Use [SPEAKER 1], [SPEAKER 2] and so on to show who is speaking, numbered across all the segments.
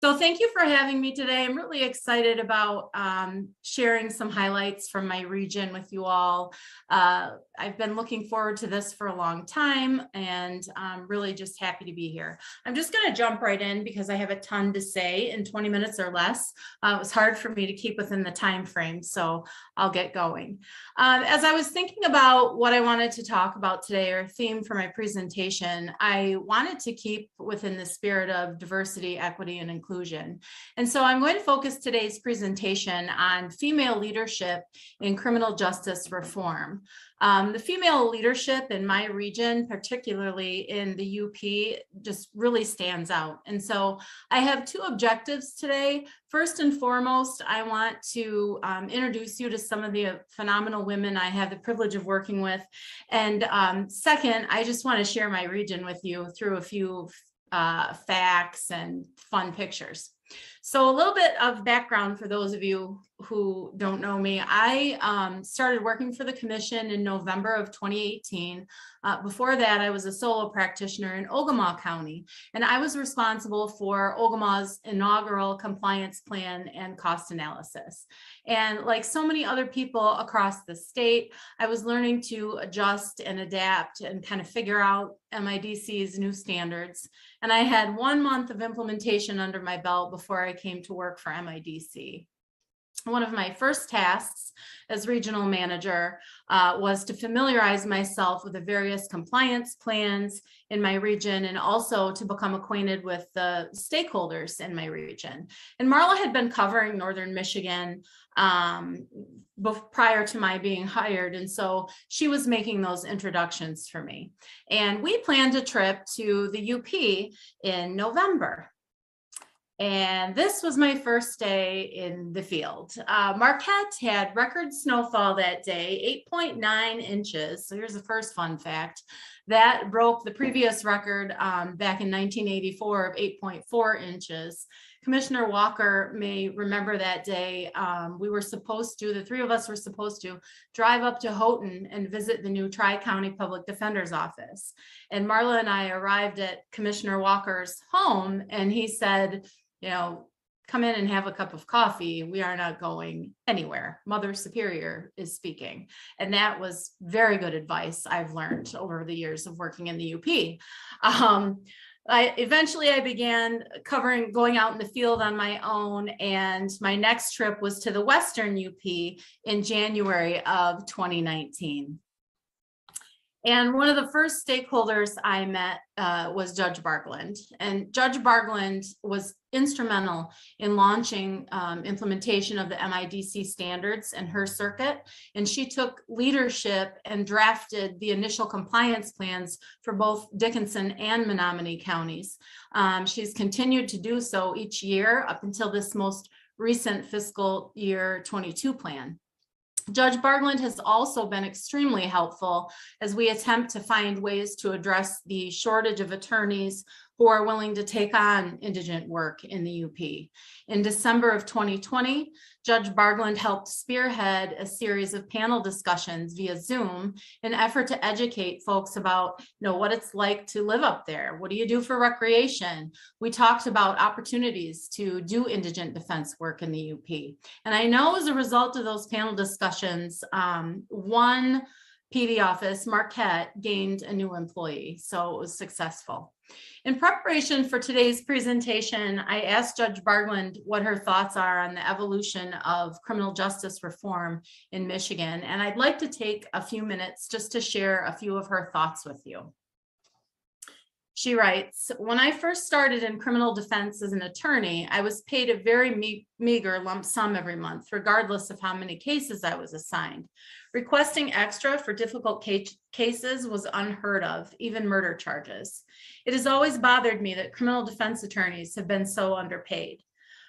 [SPEAKER 1] So thank you for having me today. I'm really excited about um, sharing some highlights from my region with you all. Uh, I've been looking forward to this for a long time and I'm really just happy to be here. I'm just going to jump right in because I have a ton to say in 20 minutes or less. Uh, it was hard for me to keep within the time frame, so I'll get going. Um, as I was thinking about what I wanted to talk about today or theme for my presentation, I wanted to keep within the spirit of diversity, equity, and inclusion inclusion. And so I'm going to focus today's presentation on female leadership in criminal justice reform. Um, the female leadership in my region, particularly in the UP, just really stands out. And so I have two objectives today. First and foremost, I want to um, introduce you to some of the phenomenal women I have the privilege of working with. And um, second, I just want to share my region with you through a few uh, facts and fun pictures. So a little bit of background for those of you who don't know me. I um, started working for the commission in November of 2018. Uh, before that, I was a solo practitioner in Ogemaw County, and I was responsible for Ogemaw's inaugural compliance plan and cost analysis. And like so many other people across the state, I was learning to adjust and adapt and kind of figure out MIDC's new standards. And I had one month of implementation under my belt before I came to work for MIDC. One of my first tasks as regional manager uh, was to familiarize myself with the various compliance plans in my region and also to become acquainted with the stakeholders in my region. And Marla had been covering Northern Michigan um, prior to my being hired. And so she was making those introductions for me. And we planned a trip to the UP in November. And this was my first day in the field. Uh, Marquette had record snowfall that day, 8.9 inches. So here's the first fun fact. That broke the previous record um, back in 1984 of 8.4 inches. Commissioner Walker may remember that day. Um, we were supposed to, the three of us were supposed to drive up to Houghton and visit the new Tri-County Public Defender's Office. And Marla and I arrived at Commissioner Walker's home and he said, you know, come in and have a cup of coffee. We are not going anywhere. Mother Superior is speaking. And that was very good advice I've learned over the years of working in the UP. Um, I eventually I began covering going out in the field on my own and my next trip was to the Western UP in January of 2019. And one of the first stakeholders I met uh, was Judge Barglind. And Judge Barglind was instrumental in launching um, implementation of the MIDC standards in her circuit. And she took leadership and drafted the initial compliance plans for both Dickinson and Menominee counties. Um, she's continued to do so each year up until this most recent fiscal year 22 plan. Judge Barglind has also been extremely helpful as we attempt to find ways to address the shortage of attorneys who are willing to take on indigent work in the UP. In December of 2020, Judge Barglind helped spearhead a series of panel discussions via Zoom in effort to educate folks about you know, what it's like to live up there. What do you do for recreation? We talked about opportunities to do indigent defense work in the UP. And I know as a result of those panel discussions, um, one PD office, Marquette, gained a new employee, so it was successful. In preparation for today's presentation, I asked Judge Barglind what her thoughts are on the evolution of criminal justice reform in Michigan, and I'd like to take a few minutes just to share a few of her thoughts with you. She writes, when I first started in criminal defense as an attorney, I was paid a very me meager lump sum every month, regardless of how many cases I was assigned. Requesting extra for difficult cases was unheard of, even murder charges. It has always bothered me that criminal defense attorneys have been so underpaid.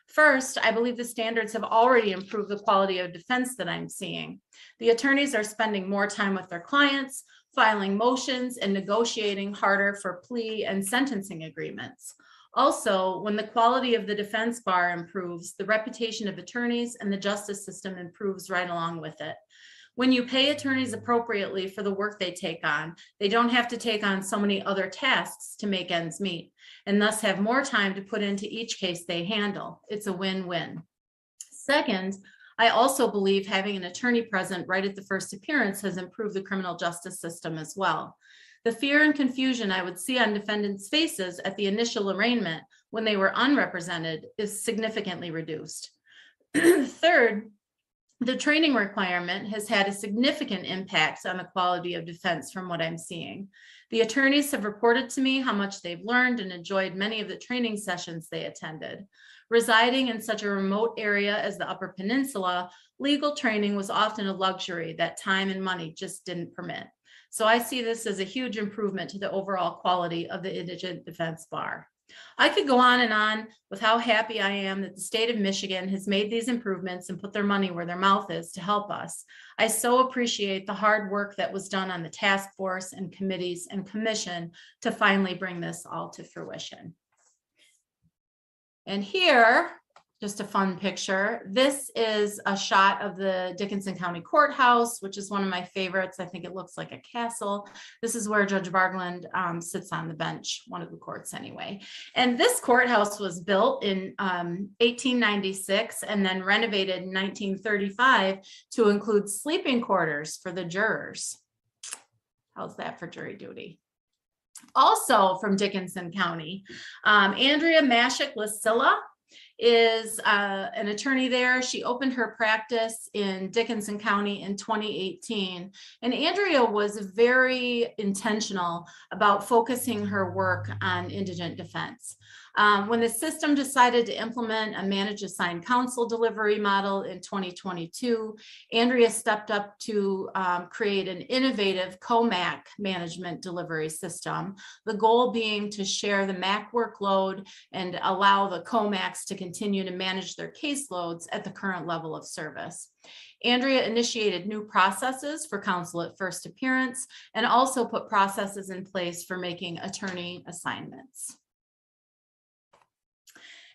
[SPEAKER 1] First, I believe the standards have already improved the quality of defense that I'm seeing. The attorneys are spending more time with their clients, filing motions and negotiating harder for plea and sentencing agreements. Also, when the quality of the defense bar improves, the reputation of attorneys and the justice system improves right along with it. When you pay attorneys appropriately for the work they take on, they don't have to take on so many other tasks to make ends meet and thus have more time to put into each case they handle. It's a win-win. Second, I also believe having an attorney present right at the first appearance has improved the criminal justice system as well. The fear and confusion I would see on defendants' faces at the initial arraignment when they were unrepresented is significantly reduced. Third, the training requirement has had a significant impact on the quality of defense from what I'm seeing. The attorneys have reported to me how much they've learned and enjoyed many of the training sessions they attended. Residing in such a remote area as the Upper Peninsula, legal training was often a luxury that time and money just didn't permit. So I see this as a huge improvement to the overall quality of the indigent defense bar. I could go on and on with how happy I am that the state of Michigan has made these improvements and put their money where their mouth is to help us. I so appreciate the hard work that was done on the task force and committees and commission to finally bring this all to fruition. And here, just a fun picture. This is a shot of the Dickinson County Courthouse, which is one of my favorites. I think it looks like a castle. This is where Judge Barglind um, sits on the bench, one of the courts anyway. And this courthouse was built in um, 1896 and then renovated in 1935 to include sleeping quarters for the jurors. How's that for jury duty? Also from Dickinson County, um, Andrea Mashik Lasilla is uh, an attorney there. She opened her practice in Dickinson County in 2018. And Andrea was very intentional about focusing her work on indigent defense. Um, when the system decided to implement a managed assigned counsel delivery model in 2022, Andrea stepped up to um, create an innovative COMAC management delivery system. The goal being to share the MAC workload and allow the COMACs to continue to manage their caseloads at the current level of service. Andrea initiated new processes for counsel at first appearance and also put processes in place for making attorney assignments.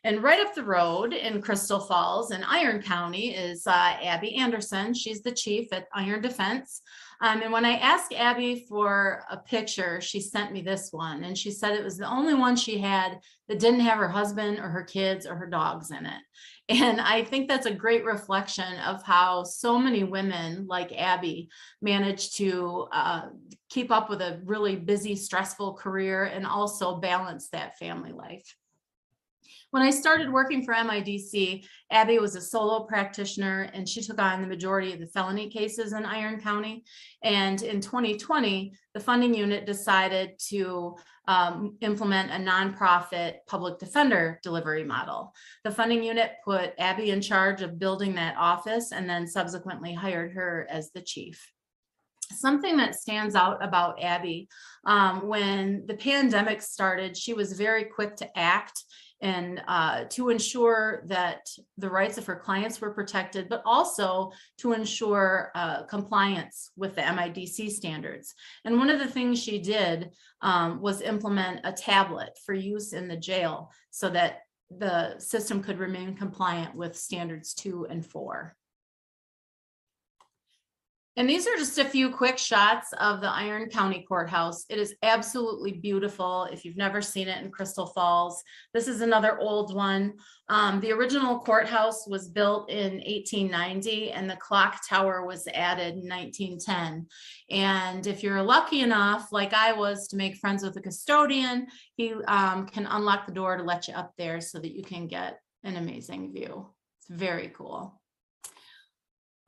[SPEAKER 1] And right up the road in Crystal Falls in Iron County is uh, Abby Anderson. She's the chief at Iron Defense. Um, and when I asked Abby for a picture, she sent me this one. And she said it was the only one she had that didn't have her husband or her kids or her dogs in it. And I think that's a great reflection of how so many women like Abby manage to uh, keep up with a really busy, stressful career and also balance that family life. When I started working for MIDC, Abby was a solo practitioner and she took on the majority of the felony cases in Iron County. And in 2020, the funding unit decided to um, implement a nonprofit public defender delivery model. The funding unit put Abby in charge of building that office and then subsequently hired her as the chief something that stands out about Abby, um, when the pandemic started, she was very quick to act and uh, to ensure that the rights of her clients were protected, but also to ensure uh, compliance with the MIDC standards. And one of the things she did um, was implement a tablet for use in the jail so that the system could remain compliant with standards two and four. And these are just a few quick shots of the Iron County Courthouse. It is absolutely beautiful. If you've never seen it in Crystal Falls, this is another old one. Um, the original courthouse was built in 1890 and the clock tower was added in 1910. And if you're lucky enough, like I was, to make friends with the custodian, he um, can unlock the door to let you up there so that you can get an amazing view. It's very cool.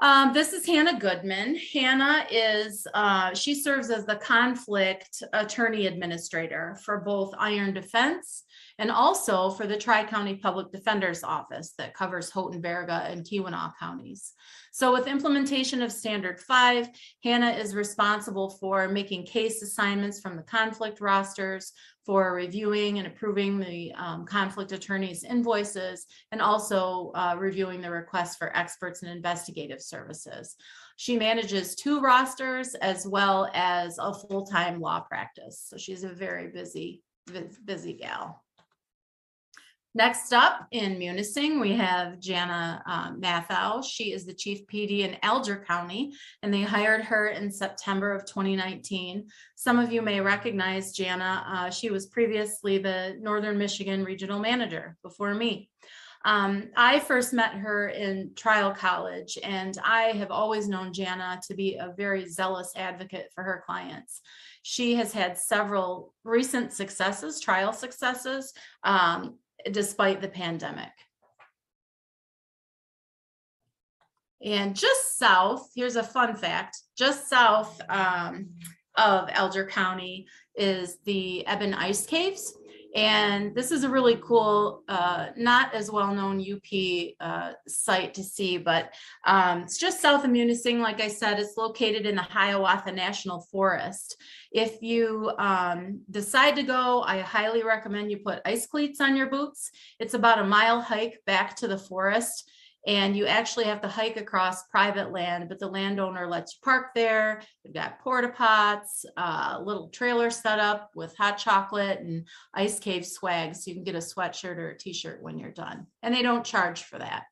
[SPEAKER 1] Um, this is Hannah Goodman. Hannah is, uh, she serves as the conflict attorney administrator for both Iron Defense and also for the Tri-County Public Defender's Office that covers Houghton, Baraga, and Keweenaw counties. So with implementation of Standard 5, Hannah is responsible for making case assignments from the conflict rosters, for reviewing and approving the um, conflict attorney's invoices, and also uh, reviewing the requests for experts and investigative services. She manages two rosters as well as a full-time law practice. So she's a very busy, busy gal. Next up in Munising, we have Jana um, Mathau. She is the chief PD in Alger County, and they hired her in September of 2019. Some of you may recognize Jana. Uh, she was previously the Northern Michigan Regional Manager before me. Um, I first met her in trial college, and I have always known Jana to be a very zealous advocate for her clients. She has had several recent successes, trial successes, um, despite the pandemic. And just south, here's a fun fact, just south um, of Alger County is the Eben Ice Caves. And this is a really cool, uh, not as well-known UP uh, site to see, but um, it's just south of Munising. Like I said, it's located in the Hiawatha National Forest. If you um, decide to go, I highly recommend you put ice cleats on your boots. It's about a mile hike back to the forest. And you actually have to hike across private land, but the landowner lets you park there. They've got porta pots, a little trailer set up with hot chocolate and ice cave swag. So you can get a sweatshirt or a t-shirt when you're done. And they don't charge for that.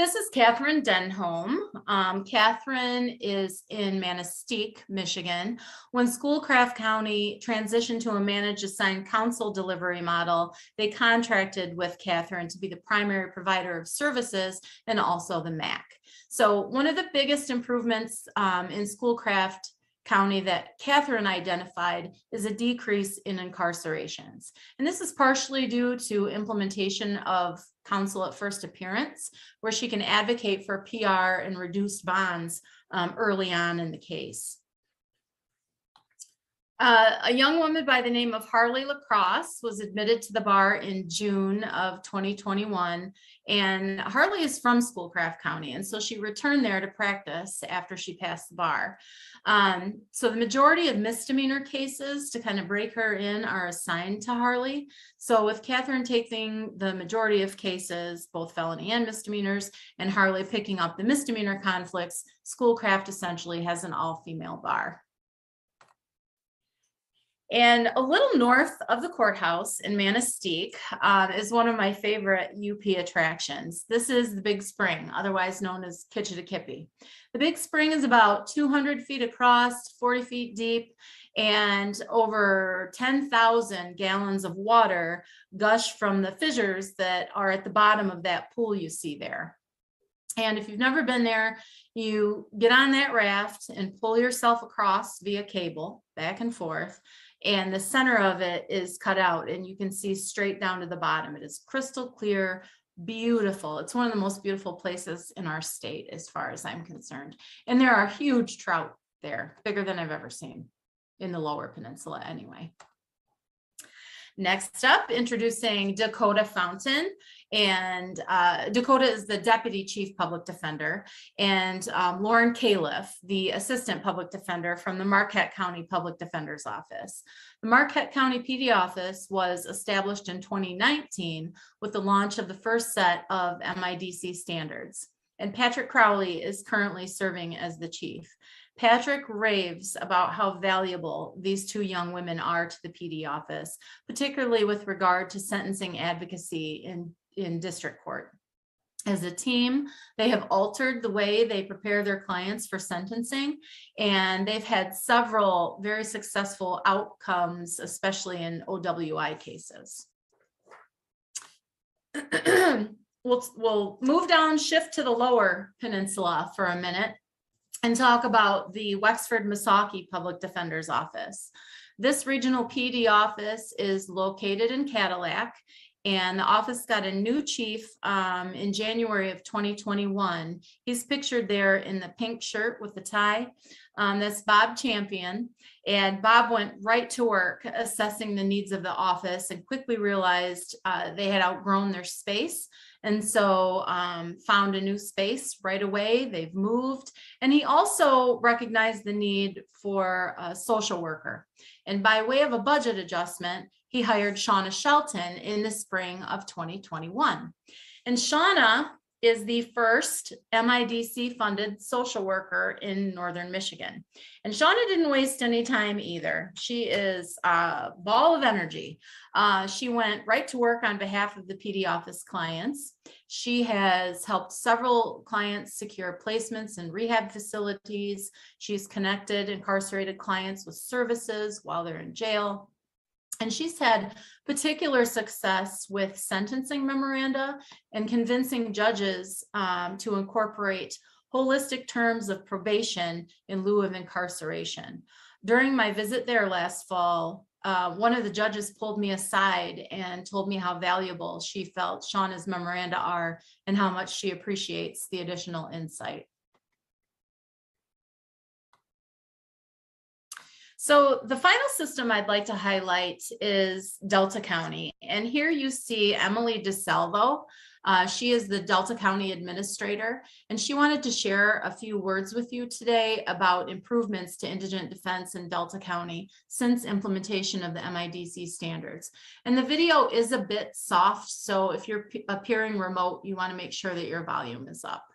[SPEAKER 1] This is Catherine Denholm. Um, Catherine is in Manistique, Michigan. When Schoolcraft County transitioned to a managed assigned counsel delivery model, they contracted with Catherine to be the primary provider of services and also the MAC. So one of the biggest improvements um, in Schoolcraft County that Catherine identified is a decrease in incarcerations. And this is partially due to implementation of counsel at first appearance, where she can advocate for PR and reduced bonds um, early on in the case. Uh, a young woman by the name of Harley Lacrosse was admitted to the bar in June of 2021. And Harley is from Schoolcraft County. And so she returned there to practice after she passed the bar. Um, so the majority of misdemeanor cases to kind of break her in are assigned to Harley. So with Catherine taking the majority of cases, both felony and misdemeanors, and Harley picking up the misdemeanor conflicts, Schoolcraft essentially has an all-female bar. And a little north of the courthouse in Manistique um, is one of my favorite UP attractions. This is the Big Spring, otherwise known as Kitchitikipi. The Big Spring is about 200 feet across, 40 feet deep, and over 10,000 gallons of water gush from the fissures that are at the bottom of that pool you see there. And if you've never been there, you get on that raft and pull yourself across via cable back and forth and the center of it is cut out and you can see straight down to the bottom. It is crystal clear, beautiful. It's one of the most beautiful places in our state as far as I'm concerned. And there are huge trout there, bigger than I've ever seen in the lower peninsula anyway. Next up, introducing Dakota Fountain. And uh, Dakota is the Deputy Chief Public Defender, and um, Lauren Califf, the Assistant Public Defender from the Marquette County Public Defender's Office. The Marquette County PD Office was established in 2019 with the launch of the first set of MIDC standards. And Patrick Crowley is currently serving as the chief. Patrick raves about how valuable these two young women are to the PD office, particularly with regard to sentencing advocacy in, in district court. As a team, they have altered the way they prepare their clients for sentencing, and they've had several very successful outcomes, especially in OWI cases. we'll, we'll move down, shift to the lower peninsula for a minute and talk about the Wexford Missaukee Public Defender's Office. This regional PD office is located in Cadillac and the office got a new chief um, in January of 2021. He's pictured there in the pink shirt with the tie. Um, that's Bob Champion. And Bob went right to work assessing the needs of the office and quickly realized uh, they had outgrown their space and so um, found a new space right away. They've moved. And he also recognized the need for a social worker. And by way of a budget adjustment, he hired Shauna Shelton in the spring of 2021. And Shauna is the first MIDC funded social worker in Northern Michigan. And Shauna didn't waste any time either. She is a ball of energy. Uh, she went right to work on behalf of the PD office clients. She has helped several clients secure placements in rehab facilities. She's connected incarcerated clients with services while they're in jail. And she's had particular success with sentencing memoranda and convincing judges um, to incorporate holistic terms of probation in lieu of incarceration. During my visit there last fall, uh, one of the judges pulled me aside and told me how valuable she felt Shauna's memoranda are and how much she appreciates the additional insight. So the final system I'd like to highlight is Delta County. And here you see Emily DeSalvo. Uh, she is the Delta County Administrator, and she wanted to share a few words with you today about improvements to indigent defense in Delta County since implementation of the MIDC standards. And the video is a bit soft, so if you're appearing remote, you want to make sure that your volume is up.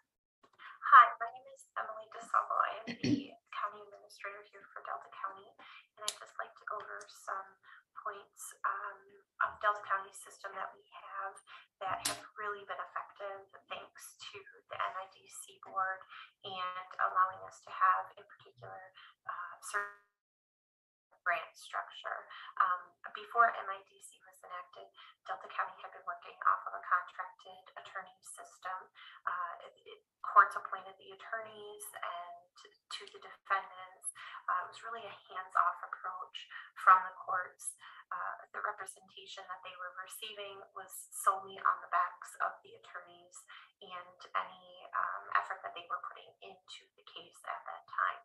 [SPEAKER 2] Hi, my name is Emily DeSalvo. I am the county administrator here for Delta County, and I'd just like to go over some points um, Delta County system that we have that have really been effective thanks to the MIDC board and allowing us to have, in particular, uh, certain grant structure. Um, before MIDC was enacted, Delta County had been working off of a contracted attorney system. Uh, it, it, courts appointed the attorneys and to, to the defendants. Uh, it was really a hands-off approach from the courts. Uh, the representation that they were receiving was solely on the backs of the attorneys and any um, effort that they were putting into the case at that time.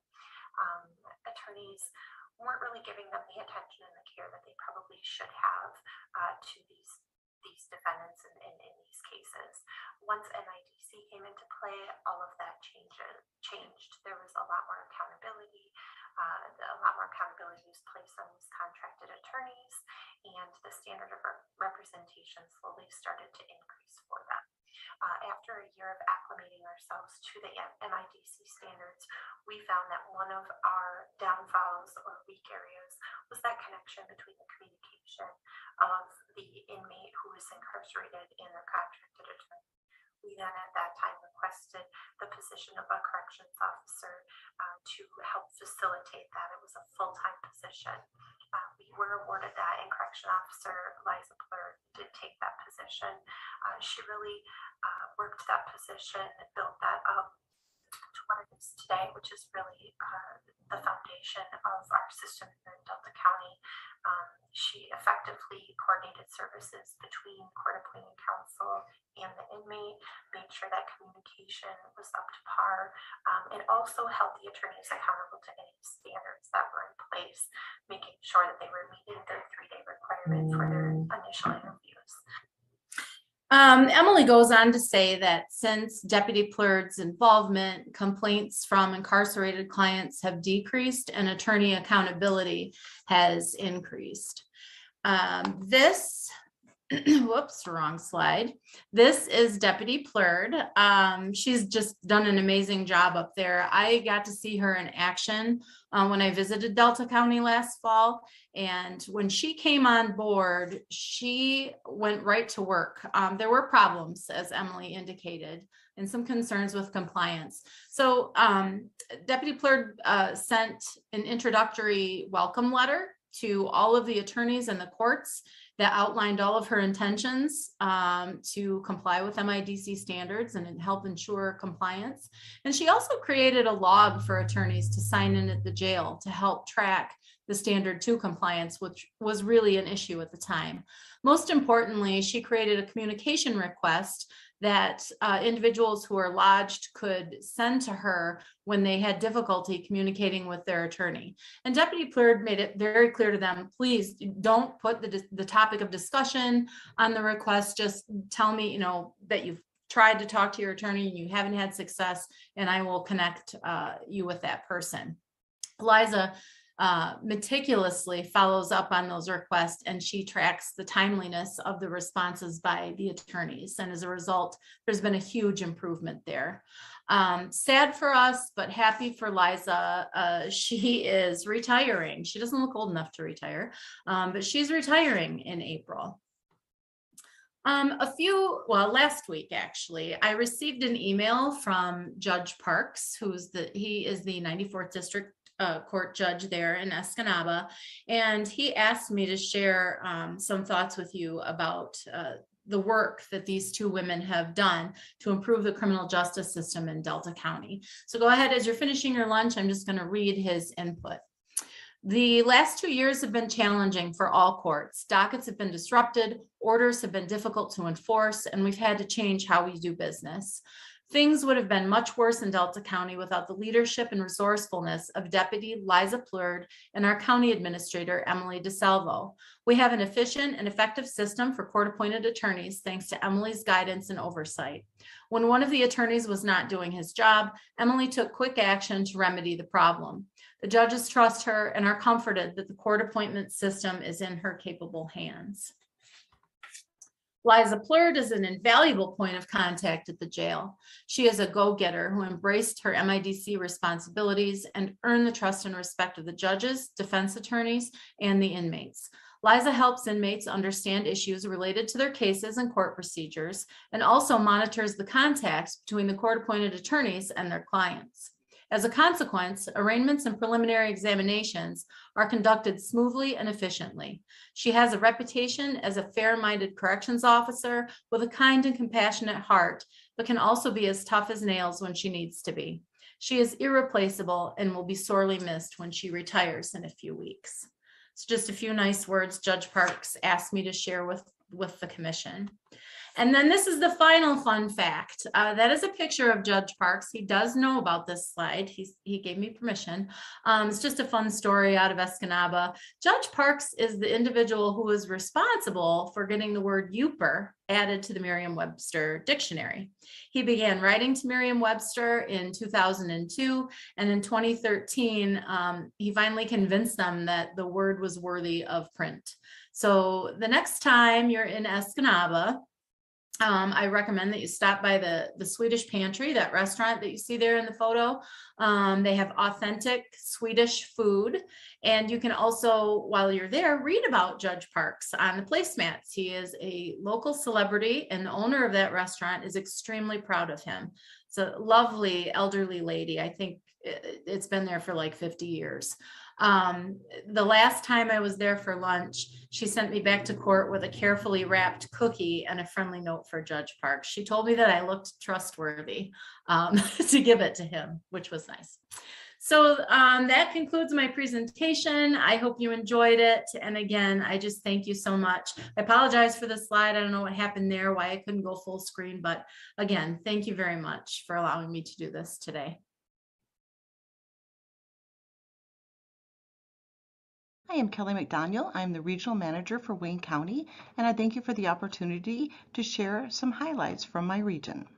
[SPEAKER 2] Um, attorneys weren't really giving them the attention and the care that they probably should have uh, to these these defendants in, in, in, these cases. Once MIDC came into play, all of that changes, changed. There was a lot more accountability. Uh, a lot more accountability was placed on these contracted attorneys, and the standard of representation slowly started to increase for them. Uh, after a year of acclimating ourselves to the MIDC standards, we found that one of our downfalls or weak areas was that connection between the communication of the inmate who was incarcerated and their contracted attorney. We then at that time requested the position of a corrections officer uh, to help facilitate that. It was a full-time position. Uh, we were awarded that and correction officer Liza Plurd did take that position. Uh, she really uh, worked that position and built that up what it is today, which is really uh, the foundation of our system here in Delta County. Um, she effectively coordinated services between court appointed counsel and the inmate, made sure that communication was up to par, um, and also held the attorneys accountable to any standards that were in place, making sure that they were meeting their three-day requirement for their initial interviews.
[SPEAKER 1] Um, Emily goes on to say that since Deputy Plurd's involvement, complaints from incarcerated clients have decreased and attorney accountability has increased. Um, this, whoops, wrong slide. This is Deputy Plurd. Um, she's just done an amazing job up there. I got to see her in action uh, when I visited Delta County last fall. And when she came on board, she went right to work. Um, there were problems, as Emily indicated, and some concerns with compliance. So um, Deputy Plurd uh, sent an introductory welcome letter to all of the attorneys and the courts that outlined all of her intentions um, to comply with MIDC standards and help ensure compliance. And she also created a log for attorneys to sign in at the jail to help track the standard two compliance, which was really an issue at the time. Most importantly, she created a communication request that uh, individuals who are lodged could send to her when they had difficulty communicating with their attorney. And Deputy Plurd made it very clear to them, please don't put the, the topic of discussion on the request. Just tell me, you know, that you've tried to talk to your attorney and you haven't had success, and I will connect uh, you with that person. Liza uh, meticulously follows up on those requests and she tracks the timeliness of the responses by the attorneys. And as a result, there's been a huge improvement there. Um, sad for us, but happy for Liza. Uh, she is retiring. She doesn't look old enough to retire, um, but she's retiring in April. Um, a few, well, last week, actually, I received an email from Judge Parks, who's the, he is the ninety-fourth District uh, Court Judge there in Escanaba. And he asked me to share, um, some thoughts with you about, uh, the work that these two women have done to improve the criminal justice system in Delta County. So go ahead, as you're finishing your lunch, I'm just gonna read his input. The last two years have been challenging for all courts. Dockets have been disrupted, orders have been difficult to enforce, and we've had to change how we do business. Things would have been much worse in Delta County without the leadership and resourcefulness of Deputy Liza Plurd and our County Administrator Emily DeSalvo. We have an efficient and effective system for court-appointed attorneys thanks to Emily's guidance and oversight. When one of the attorneys was not doing his job, Emily took quick action to remedy the problem. The judges trust her and are comforted that the court appointment system is in her capable hands. Liza Plurd is an invaluable point of contact at the jail. She is a go-getter who embraced her MIDC responsibilities and earned the trust and respect of the judges, defense attorneys, and the inmates. Liza helps inmates understand issues related to their cases and court procedures, and also monitors the contacts between the court-appointed attorneys and their clients. As a consequence, arraignments and preliminary examinations are conducted smoothly and efficiently. She has a reputation as a fair-minded corrections officer with a kind and compassionate heart, but can also be as tough as nails when she needs to be. She is irreplaceable and will be sorely missed when she retires in a few weeks. It's just a few nice words Judge Parks asked me to share with, with the commission. And then this is the final fun fact. Uh, that is a picture of Judge Parks. He does know about this slide. He's, he gave me permission. Um, it's just a fun story out of Escanaba. Judge Parks is the individual who was responsible for getting the word Yooper added to the Merriam-Webster dictionary. He began writing to Merriam-Webster in 2002, and in 2013, um, he finally convinced them that the word was worthy of print. So the next time you're in Escanaba, um, I recommend that you stop by the, the Swedish Pantry, that restaurant that you see there in the photo. Um, they have authentic Swedish food. And you can also, while you're there, read about Judge Parks on the placemats. He is a local celebrity and the owner of that restaurant is extremely proud of him. It's a lovely elderly lady. I think it, it's been there for like 50 years. Um, the last time I was there for lunch, she sent me back to court with a carefully wrapped cookie and a friendly note for Judge Parks. She told me that I looked trustworthy um, to give it to him, which was nice. So um, that concludes my presentation. I hope you enjoyed it. And again, I just thank you so much. I apologize for the slide. I don't know what happened there, why I couldn't go full screen, but again, thank you very much for allowing me to do this today.
[SPEAKER 3] I am Kelly McDaniel. I'm the Regional Manager for Wayne County, and I thank you for the opportunity to share some highlights from my region.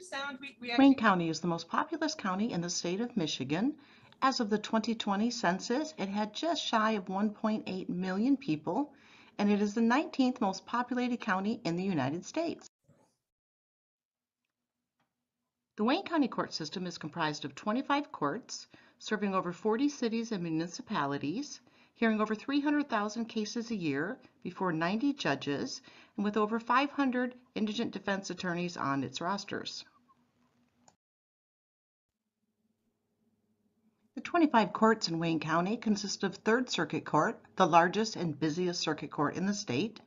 [SPEAKER 4] Sound, we, we
[SPEAKER 3] Wayne County is the most populous county in the state of Michigan. As of the 2020 census, it had just shy of 1.8 million people, and it is the 19th most populated county in the United States. The Wayne County court system is comprised of 25 courts, serving over 40 cities and municipalities, hearing over 300,000 cases a year before 90 judges, and with over 500 indigent defense attorneys on its rosters. The 25 courts in Wayne County consist of Third Circuit Court, the largest and busiest circuit court in the state,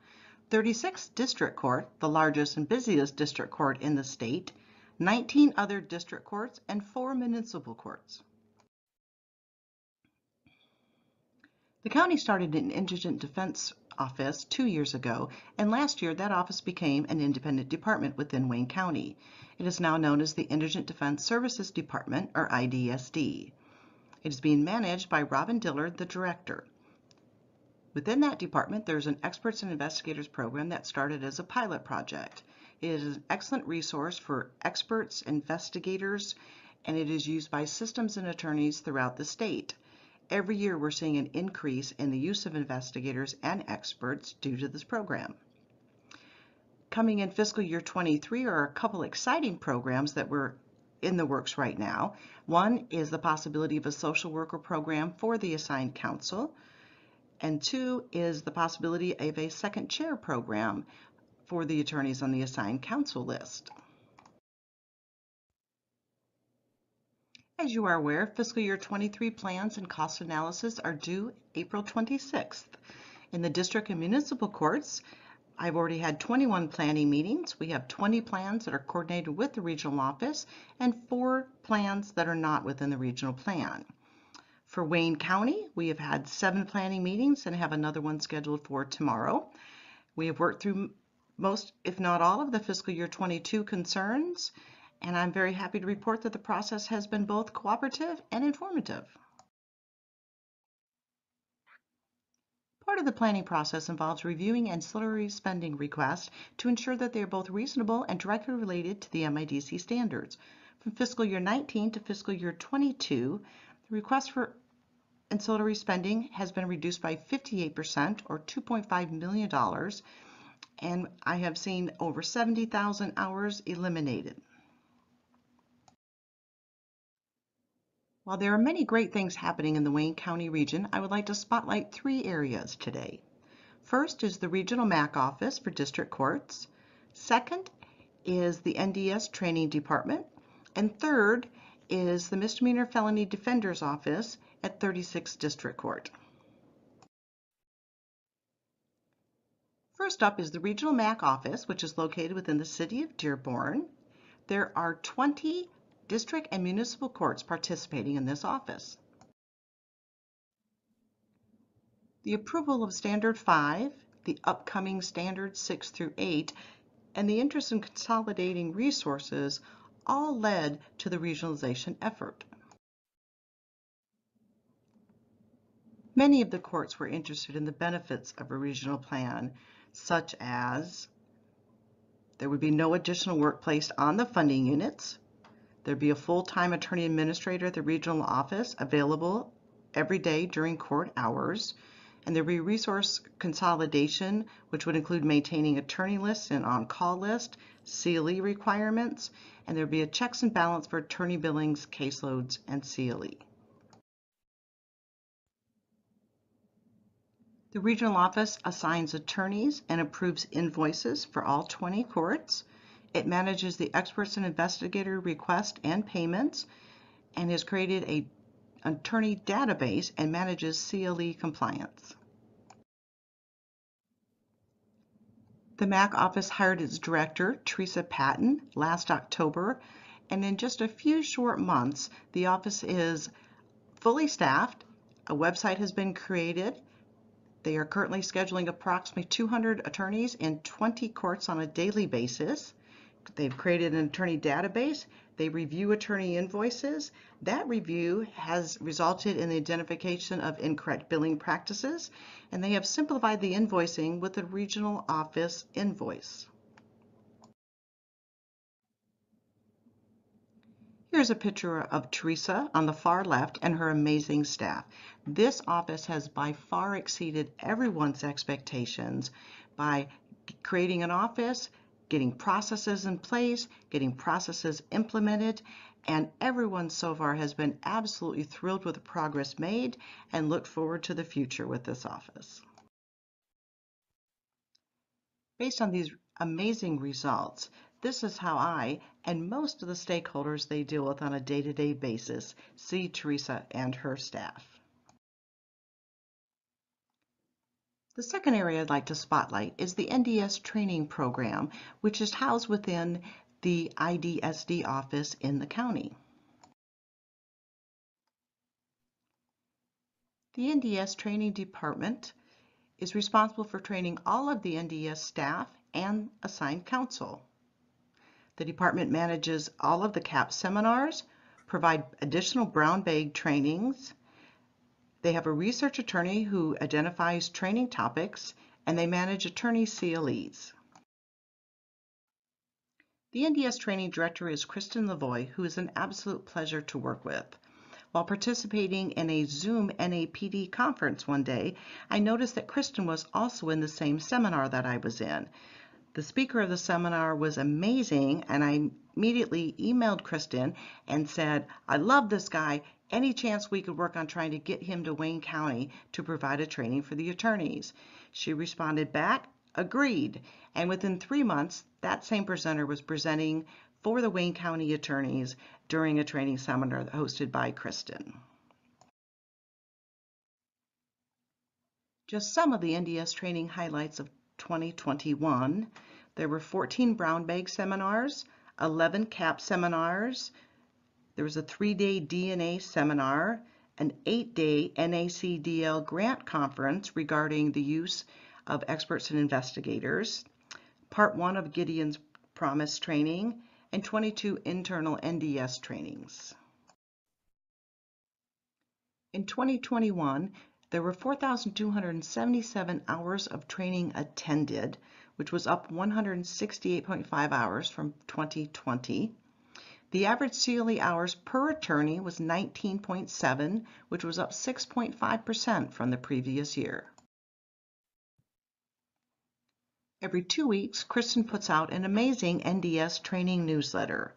[SPEAKER 3] 36th District Court, the largest and busiest district court in the state, 19 other district courts, and four municipal courts. The county started an indigent defense office two years ago, and last year that office became an independent department within Wayne County. It is now known as the Indigent Defense Services Department, or IDSD. It is being managed by Robin Dillard, the director. Within that department, there's an Experts and Investigators program that started as a pilot project. It is an excellent resource for experts, investigators, and it is used by systems and attorneys throughout the state. Every year, we're seeing an increase in the use of investigators and experts due to this program. Coming in fiscal year 23 are a couple exciting programs that were in the works right now. One is the possibility of a social worker program for the assigned counsel, and two is the possibility of a second chair program for the attorneys on the assigned counsel list. As you are aware, fiscal year 23 plans and cost analysis are due April 26th. In the district and municipal courts, I've already had 21 planning meetings. We have 20 plans that are coordinated with the regional office and four plans that are not within the regional plan. For Wayne County, we have had seven planning meetings and have another one scheduled for tomorrow. We have worked through most, if not all, of the fiscal year 22 concerns, and I'm very happy to report that the process has been both cooperative and informative. Part of the planning process involves reviewing ancillary spending requests to ensure that they are both reasonable and directly related to the MIDC standards. From fiscal year 19 to fiscal year 22, the request for ancillary spending has been reduced by 58% or $2.5 million, and I have seen over 70,000 hours eliminated. While there are many great things happening in the Wayne County region, I would like to spotlight three areas today. First is the Regional MAC Office for District Courts. Second is the NDS Training Department. And third is the Misdemeanor Felony Defender's Office at 36th District Court. First up is the Regional MAC Office, which is located within the city of Dearborn. There are 20 district and municipal courts participating in this office. The approval of Standard 5, the upcoming Standards 6 through 8, and the interest in consolidating resources all led to the regionalization effort. Many of the courts were interested in the benefits of a regional plan, such as there would be no additional work placed on the funding units, There'd be a full-time attorney administrator at the regional office available every day during court hours. And there'd be resource consolidation, which would include maintaining attorney lists and on-call list, CLE requirements, and there'd be a checks and balance for attorney billings, caseloads, and CLE. The regional office assigns attorneys and approves invoices for all 20 courts. It manages the experts and investigator request and payments and has created a attorney database and manages CLE compliance. The MAC office hired its director, Teresa Patton, last October, and in just a few short months, the office is fully staffed, a website has been created, they are currently scheduling approximately 200 attorneys in 20 courts on a daily basis. They've created an attorney database. They review attorney invoices. That review has resulted in the identification of incorrect billing practices, and they have simplified the invoicing with the regional office invoice. Here's a picture of Teresa on the far left and her amazing staff. This office has by far exceeded everyone's expectations by creating an office, getting processes in place, getting processes implemented, and everyone so far has been absolutely thrilled with the progress made and look forward to the future with this office. Based on these amazing results, this is how I and most of the stakeholders they deal with on a day-to-day -day basis see Teresa and her staff. The second area I'd like to spotlight is the NDS training program, which is housed within the IDSD office in the county. The NDS training department is responsible for training all of the NDS staff and assigned counsel. The department manages all of the CAP seminars, provide additional brown bag trainings. They have a research attorney who identifies training topics, and they manage attorney CLEs. The NDS training director is Kristen Lavoy, who is an absolute pleasure to work with. While participating in a Zoom NAPD conference one day, I noticed that Kristen was also in the same seminar that I was in. The speaker of the seminar was amazing, and I immediately emailed Kristen and said, I love this guy. Any chance we could work on trying to get him to Wayne County to provide a training for the attorneys? She responded back, agreed. And within three months, that same presenter was presenting for the Wayne County attorneys during a training seminar hosted by Kristen. Just some of the NDS training highlights of 2021. There were 14 brown bag seminars, 11 CAP seminars. There was a three-day DNA seminar, an eight-day NACDL grant conference regarding the use of experts and investigators, part one of Gideon's Promise training, and 22 internal NDS trainings. In 2021, there were 4,277 hours of training attended, which was up 168.5 hours from 2020. The average CLE hours per attorney was 19.7, which was up 6.5% from the previous year. Every two weeks, Kristen puts out an amazing NDS training newsletter.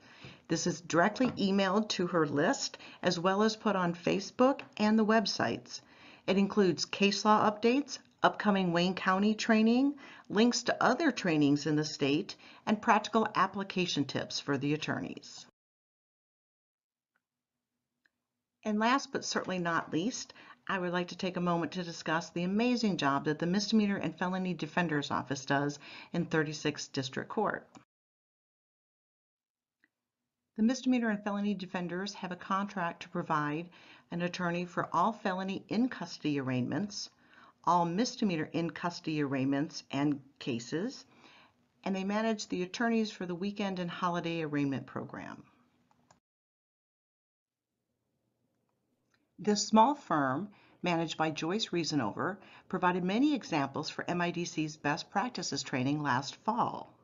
[SPEAKER 3] This is directly emailed to her list as well as put on Facebook and the websites. It includes case law updates, upcoming Wayne County training, links to other trainings in the state, and practical application tips for the attorneys. And last but certainly not least, I would like to take a moment to discuss the amazing job that the Misdemeanor and Felony Defender's Office does in 36th District Court. The Misdemeanor and Felony Defenders have a contract to provide an attorney for all felony in custody arraignments, all misdemeanor in custody arraignments and cases, and they manage the attorneys for the weekend and holiday arraignment program. This small firm, managed by Joyce Reasonover, provided many examples for MIDC's best practices training last fall.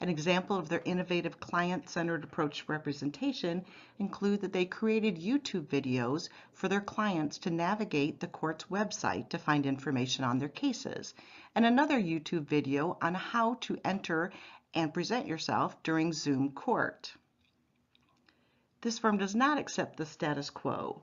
[SPEAKER 3] An example of their innovative client-centered approach to representation include that they created YouTube videos for their clients to navigate the court's website to find information on their cases, and another YouTube video on how to enter and present yourself during Zoom court. This firm does not accept the status quo.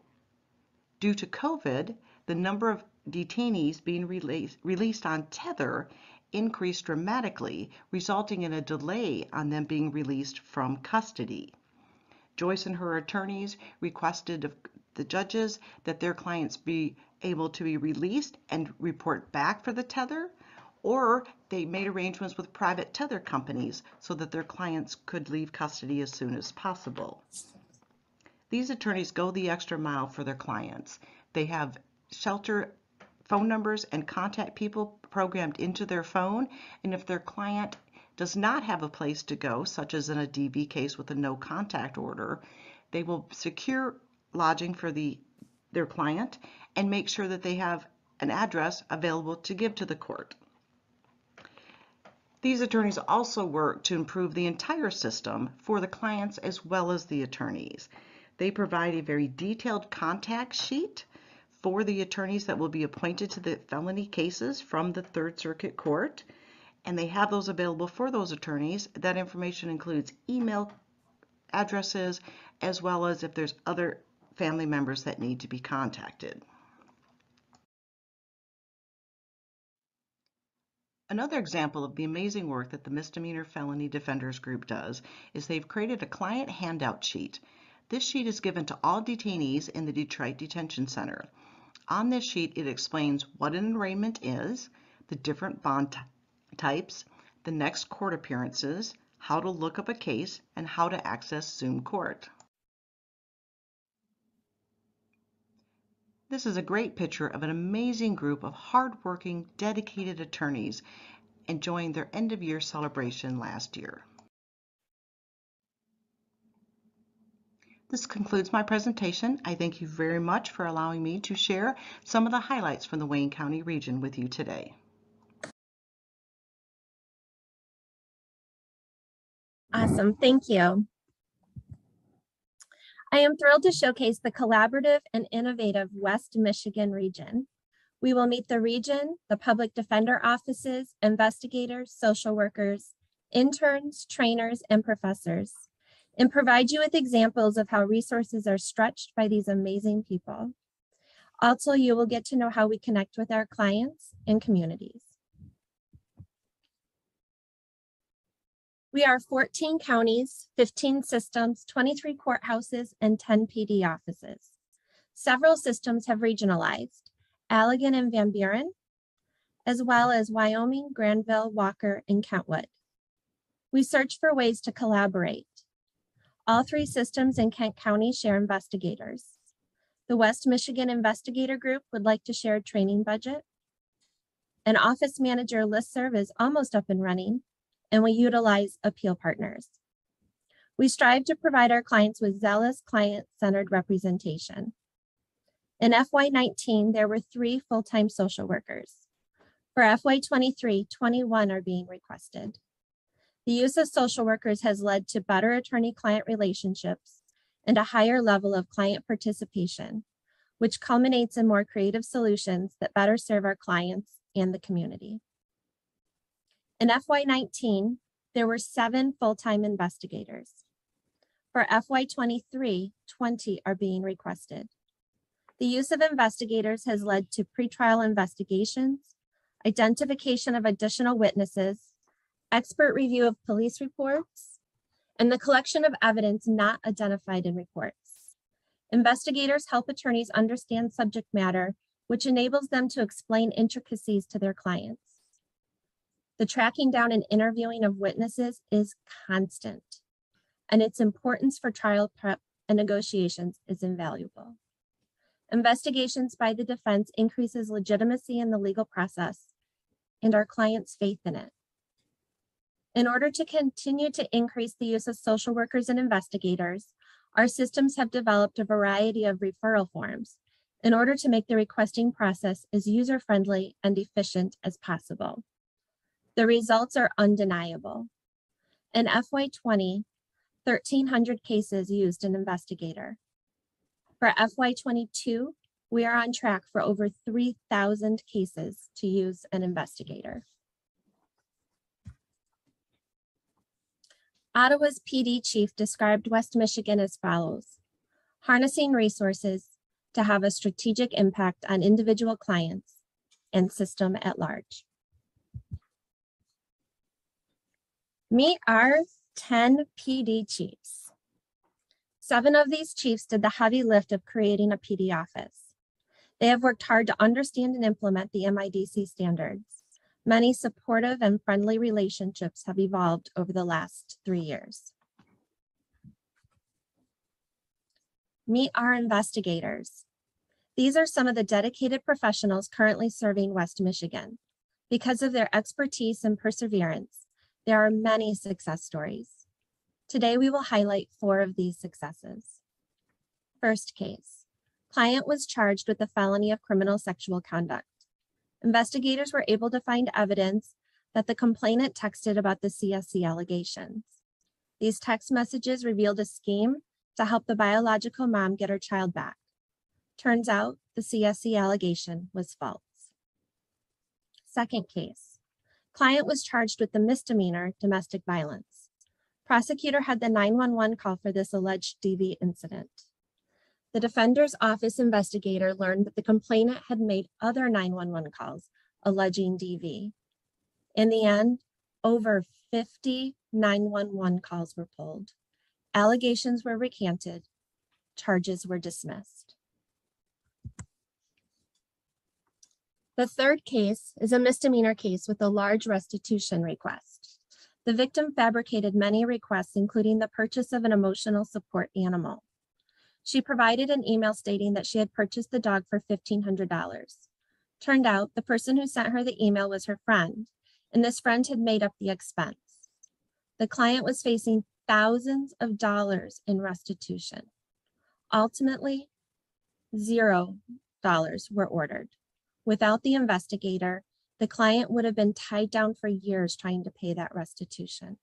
[SPEAKER 3] Due to COVID, the number of detainees being released, released on tether increased dramatically, resulting in a delay on them being released from custody. Joyce and her attorneys requested of the judges that their clients be able to be released and report back for the tether, or they made arrangements with private tether companies so that their clients could leave custody as soon as possible. These attorneys go the extra mile for their clients. They have shelter phone numbers and contact people programmed into their phone, and if their client does not have a place to go, such as in a DV case with a no contact order, they will secure lodging for the their client and make sure that they have an address available to give to the court. These attorneys also work to improve the entire system for the clients as well as the attorneys. They provide a very detailed contact sheet for the attorneys that will be appointed to the felony cases from the Third Circuit Court, and they have those available for those attorneys. That information includes email addresses as well as if there's other family members that need to be contacted. Another example of the amazing work that the Misdemeanor Felony Defenders Group does is they've created a client handout sheet. This sheet is given to all detainees in the Detroit Detention Center. On this sheet, it explains what an arraignment is, the different bond types, the next court appearances, how to look up a case, and how to access Zoom court. This is a great picture of an amazing group of hardworking, dedicated attorneys enjoying their end of year celebration last year. This concludes my presentation. I thank you very much for allowing me to share some of the highlights from the Wayne County region with you today.
[SPEAKER 5] Awesome, thank you. I am thrilled to showcase the collaborative and innovative West Michigan region. We will meet the region, the public defender offices, investigators, social workers, interns, trainers, and professors, and provide you with examples of how resources are stretched by these amazing people. Also, you will get to know how we connect with our clients and communities. We are 14 counties, 15 systems, 23 courthouses, and 10 PD offices. Several systems have regionalized, Allegan and Van Buren, as well as Wyoming, Grandville, Walker, and Kentwood. We search for ways to collaborate. All three systems in Kent County share investigators. The West Michigan Investigator Group would like to share a training budget. An office manager listserv is almost up and running, and we utilize appeal partners. We strive to provide our clients with zealous client-centered representation. In FY19, there were three full-time social workers. For FY23, 21 are being requested. The use of social workers has led to better attorney-client relationships and a higher level of client participation, which culminates in more creative solutions that better serve our clients and the community. In FY19, there were seven full-time investigators. For FY23, 20 are being requested. The use of investigators has led to pretrial investigations, identification of additional witnesses, expert review of police reports, and the collection of evidence not identified in reports. Investigators help attorneys understand subject matter, which enables them to explain intricacies to their clients. The tracking down and interviewing of witnesses is constant, and its importance for trial prep and negotiations is invaluable. Investigations by the defense increases legitimacy in the legal process and our clients' faith in it. In order to continue to increase the use of social workers and investigators, our systems have developed a variety of referral forms in order to make the requesting process as user-friendly and efficient as possible. The results are undeniable. In FY20, 1,300 cases used an investigator. For FY22, we are on track for over 3,000 cases to use an investigator. Ottawa's PD chief described West Michigan as follows. Harnessing resources to have a strategic impact on individual clients and system at large. Meet our 10 PD chiefs. Seven of these chiefs did the heavy lift of creating a PD office. They have worked hard to understand and implement the MIDC standards. Many supportive and friendly relationships have evolved over the last three years. Meet our investigators. These are some of the dedicated professionals currently serving West Michigan. Because of their expertise and perseverance, there are many success stories. Today, we will highlight four of these successes. First case, client was charged with the felony of criminal sexual conduct. Investigators were able to find evidence that the complainant texted about the CSC allegations. These text messages revealed a scheme to help the biological mom get her child back. Turns out the CSC allegation was false. Second case, client was charged with the misdemeanor domestic violence. Prosecutor had the 911 call for this alleged DV incident. The defender's office investigator learned that the complainant had made other 911 calls alleging DV. In the end, over 50 911 calls were pulled. Allegations were recanted. Charges were dismissed. The third case is a misdemeanor case with a large restitution request. The victim fabricated many requests, including the purchase of an emotional support animal. She provided an email stating that she had purchased the dog for fifteen hundred dollars. Turned out the person who sent her the email was her friend, and this friend had made up the expense. The client was facing thousands of dollars in restitution. Ultimately, zero dollars were ordered. Without the investigator, the client would have been tied down for years trying to pay that restitution.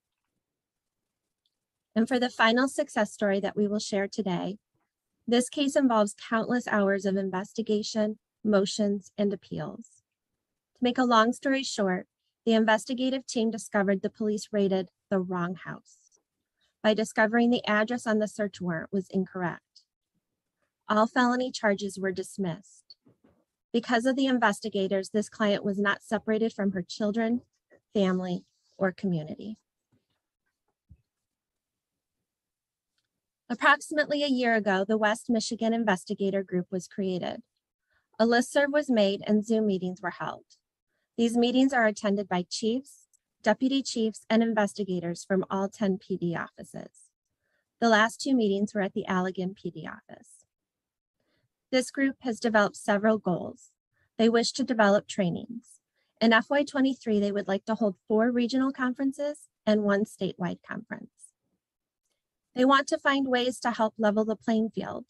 [SPEAKER 5] And for the final success story that we will share today, this case involves countless hours of investigation, motions, and appeals. To make a long story short, the investigative team discovered the police raided the wrong house by discovering the address on the search warrant was incorrect. All felony charges were dismissed. Because of the investigators, this client was not separated from her children, family, or community. Approximately a year ago, the West Michigan Investigator Group was created. A listserv was made and Zoom meetings were held. These meetings are attended by chiefs, deputy chiefs, and investigators from all 10 PD offices. The last two meetings were at the Allegan PD office. This group has developed several goals. They wish to develop trainings. In FY23, they would like to hold four regional conferences and one statewide conference. They want to find ways to help level the playing field.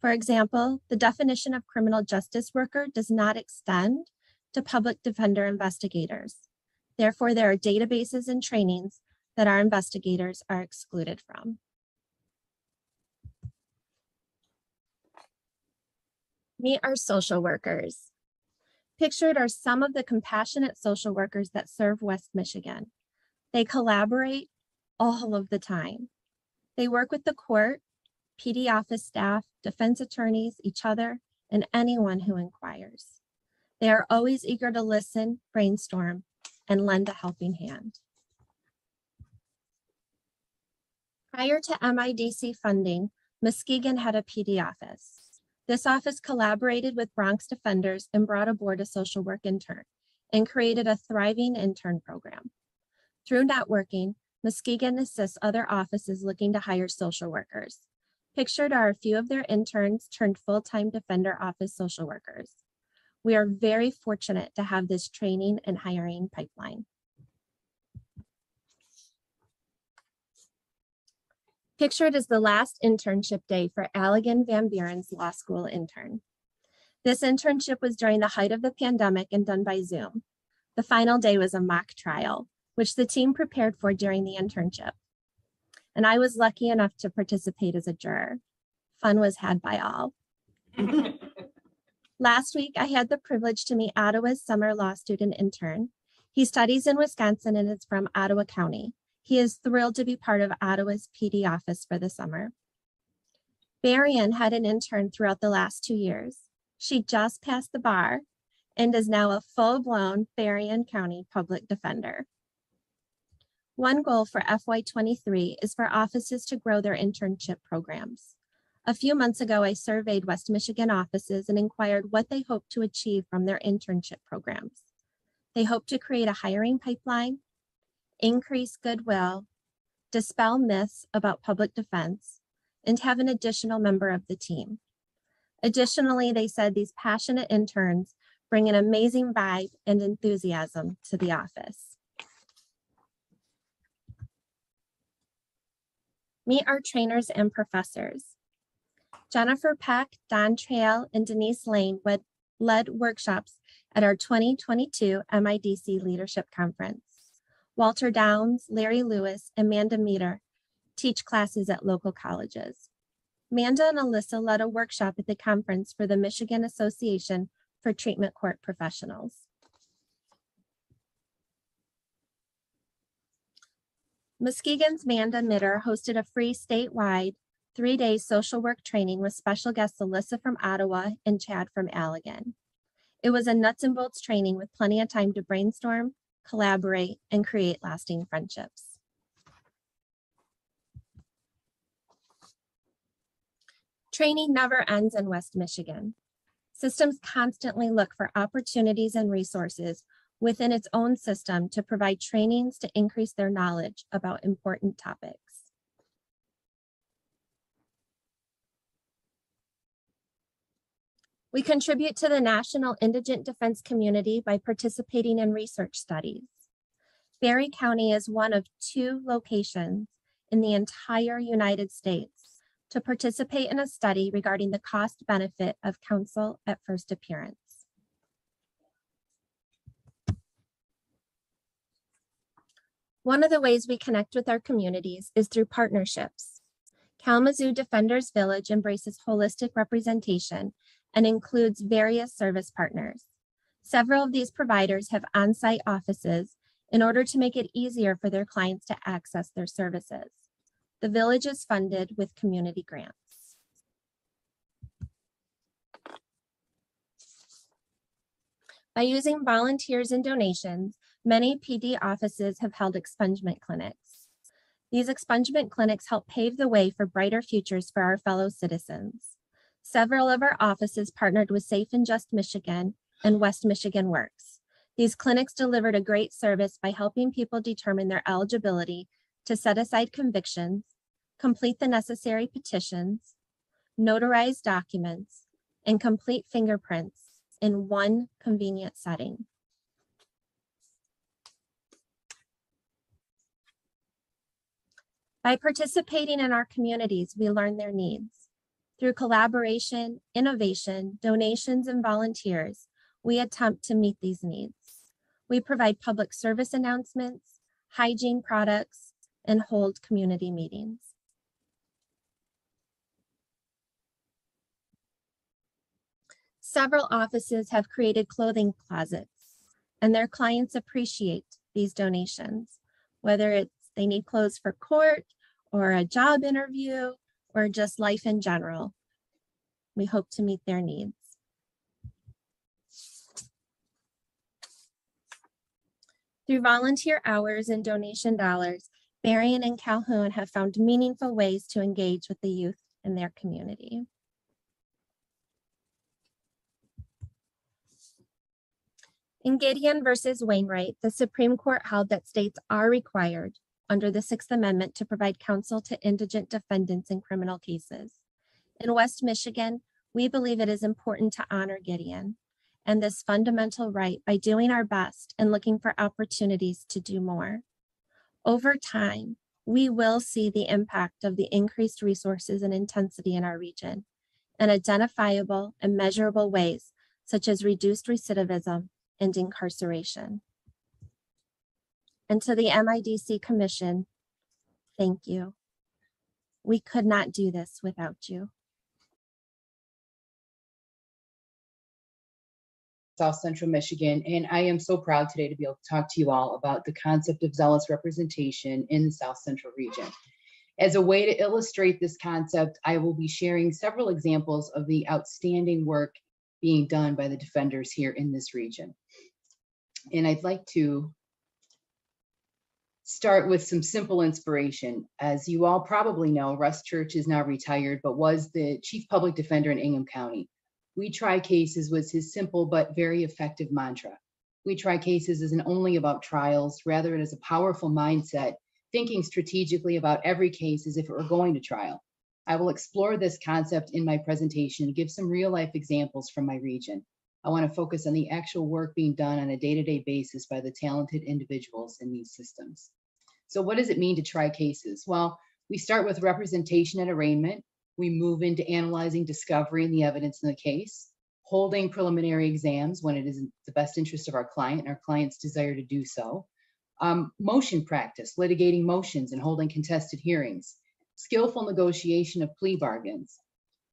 [SPEAKER 5] For example, the definition of criminal justice worker does not extend to public defender investigators. Therefore, there are databases and trainings that our investigators are excluded from. Meet our social workers. Pictured are some of the compassionate social workers that serve West Michigan. They collaborate all of the time. They work with the court, PD office staff, defense attorneys, each other, and anyone who inquires. They are always eager to listen, brainstorm, and lend a helping hand. Prior to MIDC funding, Muskegon had a PD office. This office collaborated with Bronx Defenders and brought aboard a social work intern and created a thriving intern program. Through networking, Muskegon assists other offices looking to hire social workers. Pictured are a few of their interns turned full-time Defender Office social workers. We are very fortunate to have this training and hiring pipeline. Pictured is the last internship day for Allegan Van Buren's law school intern. This internship was during the height of the pandemic and done by Zoom. The final day was a mock trial, which the team prepared for during the internship. And I was lucky enough to participate as a juror. Fun was had by all. Last week, I had the privilege to meet Ottawa's summer law student intern. He studies in Wisconsin and is from Ottawa County. He is thrilled to be part of Ottawa's PD office for the summer. Berrien had an intern throughout the last two years. She just passed the bar and is now a full-blown Berrien County Public Defender. One goal for FY23 is for offices to grow their internship programs. A few months ago, I surveyed West Michigan offices and inquired what they hope to achieve from their internship programs. They hope to create a hiring pipeline, increase goodwill, dispel myths about public defense, and have an additional member of the team. Additionally, they said these passionate interns bring an amazing vibe and enthusiasm to the office. Meet our trainers and professors. Jennifer Peck, Don Trail, and Denise Lane led, workshops at our 2022 MIDC Leadership Conference. Walter Downs, Larry Lewis, and Manda Meter teach classes at local colleges. Manda and Alyssa led a workshop at the conference for the Michigan Association for Treatment Court Professionals. Muskegon's Manda Mitter hosted a free statewide three-day social work training with special guests Alyssa from Ottawa and Chad from Allegan. It was a nuts and bolts training with plenty of time to brainstorm, collaborate, and create lasting friendships. Training never ends in West Michigan. Systems constantly look for opportunities and resources within its own system to provide trainings to increase their knowledge about important topics. We contribute to the national indigent defense community by participating in research studies. Berry County is one of two locations in the entire United States to participate in a study regarding the cost benefit of counsel at first appearance. One of the ways we connect with our communities is through partnerships. Kalamazoo Defenders Village embraces holistic representation and includes various service partners. Several of these providers have on-site offices in order to make it easier for their clients to access their services. The village is funded with community grants. By using volunteers and donations, many PD offices have held expungement clinics. These expungement clinics help pave the way for brighter futures for our fellow citizens. Several of our offices partnered with Safe and Just Michigan and West Michigan Works. These clinics delivered a great service by helping people determine their eligibility to set aside convictions, complete the necessary petitions, notarize documents, and complete fingerprints in one convenient setting. By participating in our communities, we learn their needs. Through collaboration, innovation, donations, and volunteers, we attempt to meet these needs. We provide public service announcements, hygiene products, and hold community meetings. Several offices have created clothing closets, and their clients appreciate these donations, whether it's they need clothes for court or a job interview or just life in general. We hope to meet their needs. Through volunteer hours and donation dollars, Berrien and Calhoun have found meaningful ways to engage with the youth in their community. In Gideon versus Wainwright, the Supreme Court held that states are required under the Sixth Amendment to provide counsel to indigent defendants in criminal cases. In West Michigan, we believe it is important to honor Gideon and this fundamental right by doing our best and looking for opportunities to do more. Over time, we will see the impact of the increased resources and intensity in our region in identifiable and measurable ways, such as reduced recidivism and incarceration. And to the MIDC Commission, thank you. We could not do this without you.
[SPEAKER 6] South Central Michigan, and I am so proud today to be able to talk to you all about the concept of zealous representation in the South Central region. As a way to illustrate this concept, I will be sharing several examples of the outstanding work being done by the defenders here in this region. And I'd like to start with some simple inspiration. As you all probably know, Russ Church is now retired, but was the chief public defender in Ingham County. We try cases was his simple but very effective mantra. We try cases isn't only about trials, rather it is a powerful mindset, thinking strategically about every case as if it were going to trial. I will explore this concept in my presentation and give some real life examples from my region. I want to focus on the actual work being done on a day-to-day basis by the talented individuals in these systems. So what does it mean to try cases? Well, we start with representation and arraignment. We move into analyzing discovery and the evidence in the case, holding preliminary exams when it is in the best interest of our client and our client's desire to do so. Um, motion practice, litigating motions and holding contested hearings, skillful negotiation of plea bargains,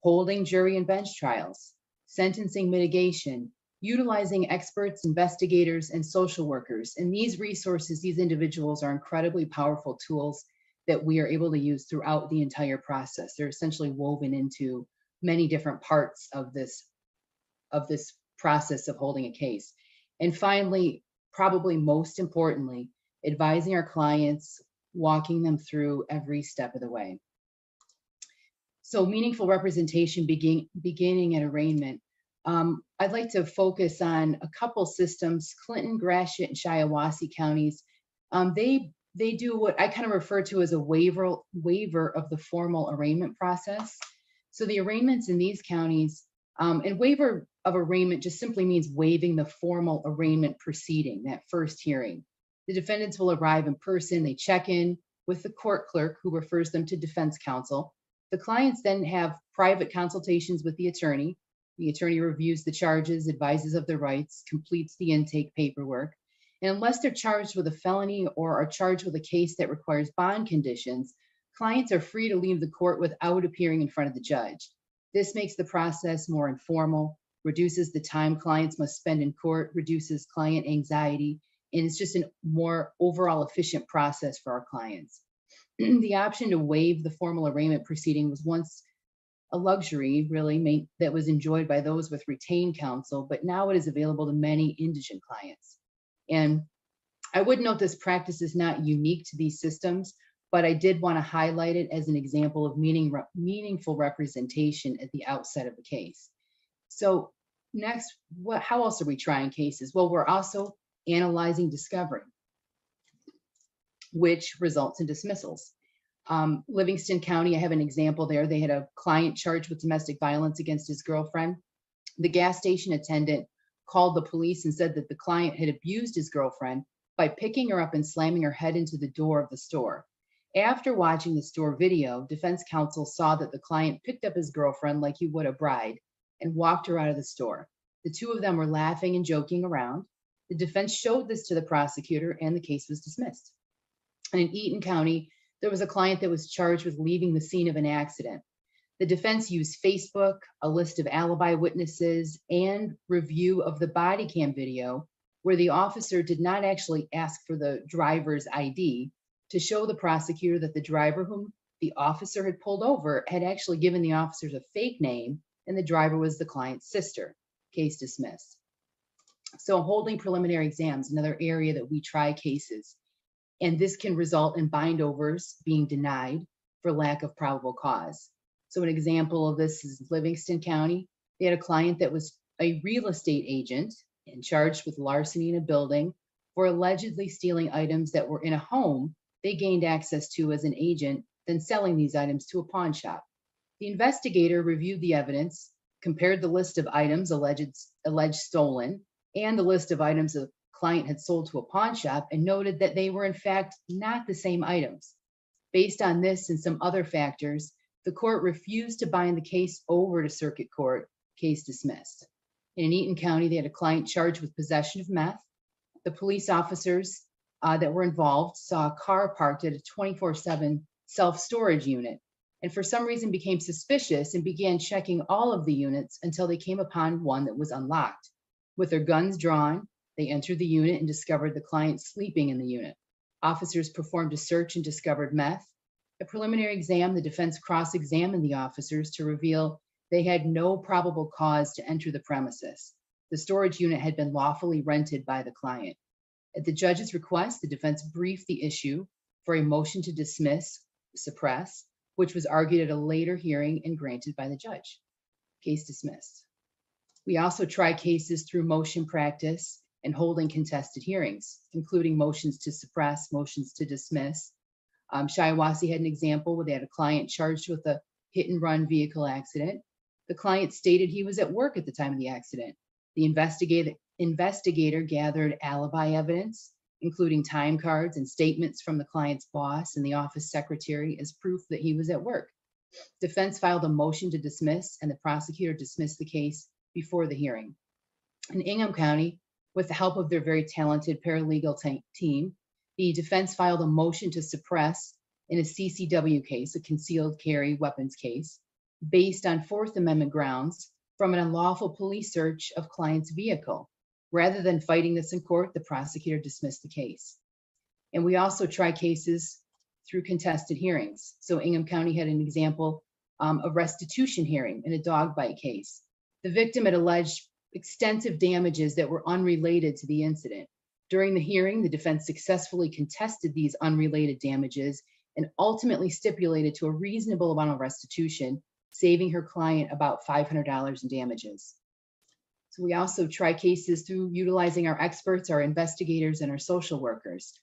[SPEAKER 6] holding jury and bench trials, sentencing mitigation, utilizing experts, investigators, and social workers. And these resources, these individuals are incredibly powerful tools that we are able to use throughout the entire process. They're essentially woven into many different parts of this of this process of holding a case. And finally, probably most importantly, advising our clients, walking them through every step of the way. So meaningful representation begin, beginning at arraignment. Um, I'd like to focus on a couple systems, Clinton, Gratiot, and Shiawassee counties. Um, they they do what I kind of refer to as a waiver waiver of the formal arraignment process. So the arraignments in these counties Um, and waiver of arraignment just simply means waiving the formal arraignment proceeding, that first hearing. The defendants will arrive in person, they check in with the court clerk who refers them to defense counsel. The clients then have private consultations with the attorney. The attorney reviews the charges, advises of their rights, completes the intake paperwork. And unless they're charged with a felony or are charged with a case that requires bond conditions, clients are free to leave the court without appearing in front of the judge. This makes the process more informal, reduces the time clients must spend in court, reduces client anxiety, and it's just a more overall efficient process for our clients. the option to waive the formal arraignment proceeding was once a luxury, really, ma- that was enjoyed by those with retained counsel, but now it is available to many indigent clients. And I would note this practice is not unique to these systems, but I did want to highlight it as an example of meaning, meaningful representation at the outset of the case. So next, what, how else are we trying cases? Well, we're also analyzing discovery, which results in dismissals. Um, Livingston County, I have an example there. They had a client charged with domestic violence against his girlfriend. The gas station attendant called the police and said that the client had abused his girlfriend by picking her up and slamming her head into the door of the store. After watching the store video, defense counsel saw that the client picked up his girlfriend like he would a bride and walked her out of the store. The two of them were laughing and joking around. The defense showed this to the prosecutor and the case was dismissed. And in Eaton County, there was a client that was charged with leaving the scene of an accident. The defense used Facebook, a list of alibi witnesses, and review of the body cam video where the officer did not actually ask for the driver's ID to show the prosecutor that the driver whom the officer had pulled over had actually given the officers a fake name and the driver was the client's sister. Case dismissed. So holding preliminary exams, another area that we try cases. And this can result in bindovers being denied for lack of probable cause. So an example of this is Livingston County. They had a client that was a real estate agent and charged with larceny in a building for allegedly stealing items that were in a home they gained access to as an agent, then selling these items to a pawn shop. The investigator reviewed the evidence, compared the list of items alleged, alleged stolen and the list of items the client had sold to a pawn shop and noted that they were in fact not the same items. Based on this and some other factors, the court refused to bind the case over to circuit court, case dismissed. In Eaton County, they had a client charged with possession of meth. The police officers uh, that were involved saw a car parked at a 24 7 self storage unit and for some reason became suspicious and began checking all of the units until they came upon one that was unlocked. With their guns drawn, they entered the unit and discovered the client sleeping in the unit. Officers performed a search and discovered meth. A preliminary exam, the defense cross examined the officers to reveal they had no probable cause to enter the premises. The storage unit had been lawfully rented by the client. At the judge's request, the defense briefed the issue for a motion to dismiss, suppress, which was argued at a later hearing and granted by the judge. Case dismissed. We also try cases through motion practice and holding contested hearings, including motions to suppress, motions to dismiss. Um, Shiawassee had an example where they had a client charged with a hit and run vehicle accident. The client stated he was at work at the time of the accident. The investigator, investigator gathered alibi evidence, including time cards and statements from the client's boss and the office secretary as proof that he was at work. Defense filed a motion to dismiss and the prosecutor dismissed the case before the hearing. In Ingham County, with the help of their very talented paralegal team, the defense filed a motion to suppress in a CCW case, a concealed carry weapons case, based on Fourth Amendment grounds from an unlawful police search of client's vehicle. Rather than fighting this in court, the prosecutor dismissed the case. And we also try cases through contested hearings. So Ingham County had an example, um, a restitution hearing in a dog bite case. The victim had alleged extensive damages that were unrelated to the incident. During the hearing, the defense successfully contested these unrelated damages and ultimately stipulated to a reasonable amount of restitution, saving her client about $500 in damages. So we also try cases through utilizing our experts, our investigators, and our social workers,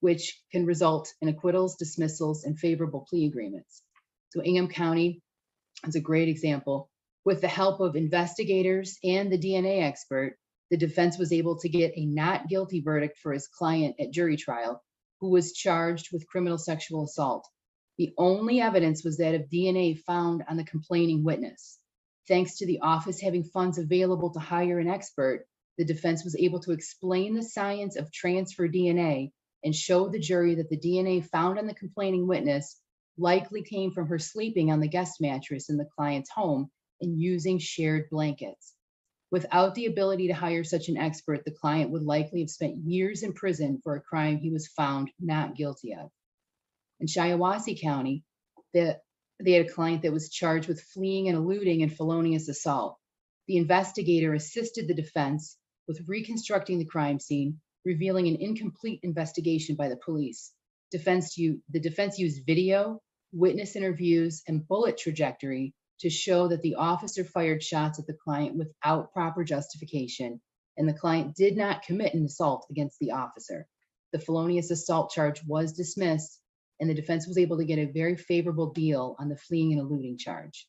[SPEAKER 6] which can result in acquittals, dismissals, and favorable plea agreements. So Ingham County is a great example With the help of investigators and the DNA expert, the defense was able to get a not guilty verdict for his client at jury trial, who was charged with criminal sexual assault. The only evidence was that of DNA found on the complaining witness. Thanks to the office having funds available to hire an expert, the defense was able to explain the science of transfer DNA and show the jury that the DNA found on the complaining witness likely came from her sleeping on the guest mattress in the client's home and using shared blankets. Without the ability to hire such an expert, the client would likely have spent years in prison for a crime he was found not guilty of. In Shiawassee County, the, they had a client that was charged with fleeing and eluding and felonious assault. The investigator assisted the defense with reconstructing the crime scene, revealing an incomplete investigation by the police. Defense the defense used video, witness interviews, and bullet trajectory to show that the officer fired shots at the client without proper justification, and the client did not commit an assault against the officer. The felonious assault charge was dismissed, and the defense was able to get a very favorable deal on the fleeing and eluding charge.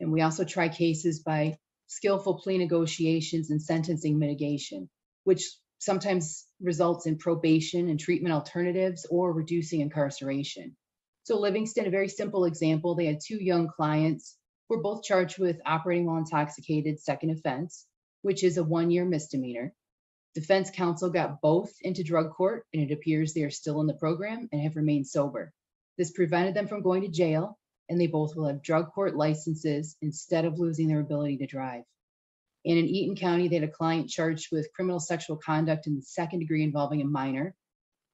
[SPEAKER 6] And we also try cases by skillful plea negotiations and sentencing mitigation, which sometimes results in probation and treatment alternatives or reducing incarceration. So Livingston, a very simple example, they had two young clients who were both charged with operating while intoxicated, second offense, which is a one-year misdemeanor. Defense counsel got both into drug court, and it appears they are still in the program and have remained sober. This prevented them from going to jail, and they both will have drug court licenses instead of losing their ability to drive. And in Eaton County, they had a client charged with criminal sexual conduct in the second degree involving a minor.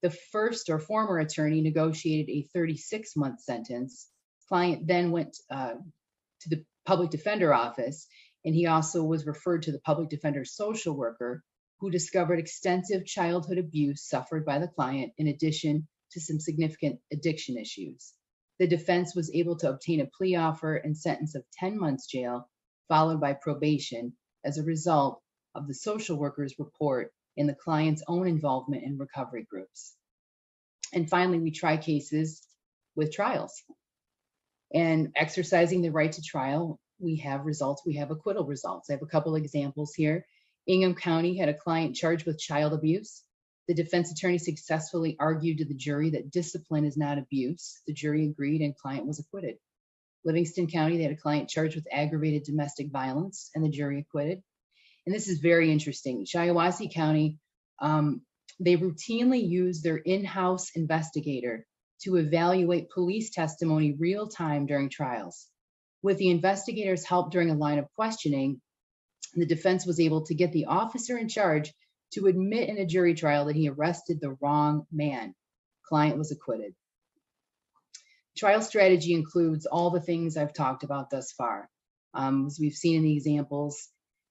[SPEAKER 6] The first or former attorney negotiated a 36 month sentence. Client then went uh, to the public defender office, and he also was referred to the public defender's social worker, who discovered extensive childhood abuse suffered by the client, in addition to some significant addiction issues. The defense was able to obtain a plea offer and sentence of 10 months jail, followed by probation, as a result of the social worker's report and the client's own involvement in recovery groups. And finally, we try cases with trials. And exercising the right to trial, we have results, we have acquittal results. I have a couple examples here. Ingham County had a client charged with child abuse. The defense attorney successfully argued to the jury that discipline is not abuse. The jury agreed and client was acquitted. Livingston County, they had a client charged with aggravated domestic violence and the jury acquitted. And this is very interesting. Shiawassee County, um, they routinely use their in-house investigator to evaluate police testimony real time during trials. With the investigator's help during a line of questioning, the defense was able to get the officer in charge to admit in a jury trial that he arrested the wrong man. Client was acquitted. Trial strategy includes all the things I've talked about thus far. Um, as we've seen in the examples,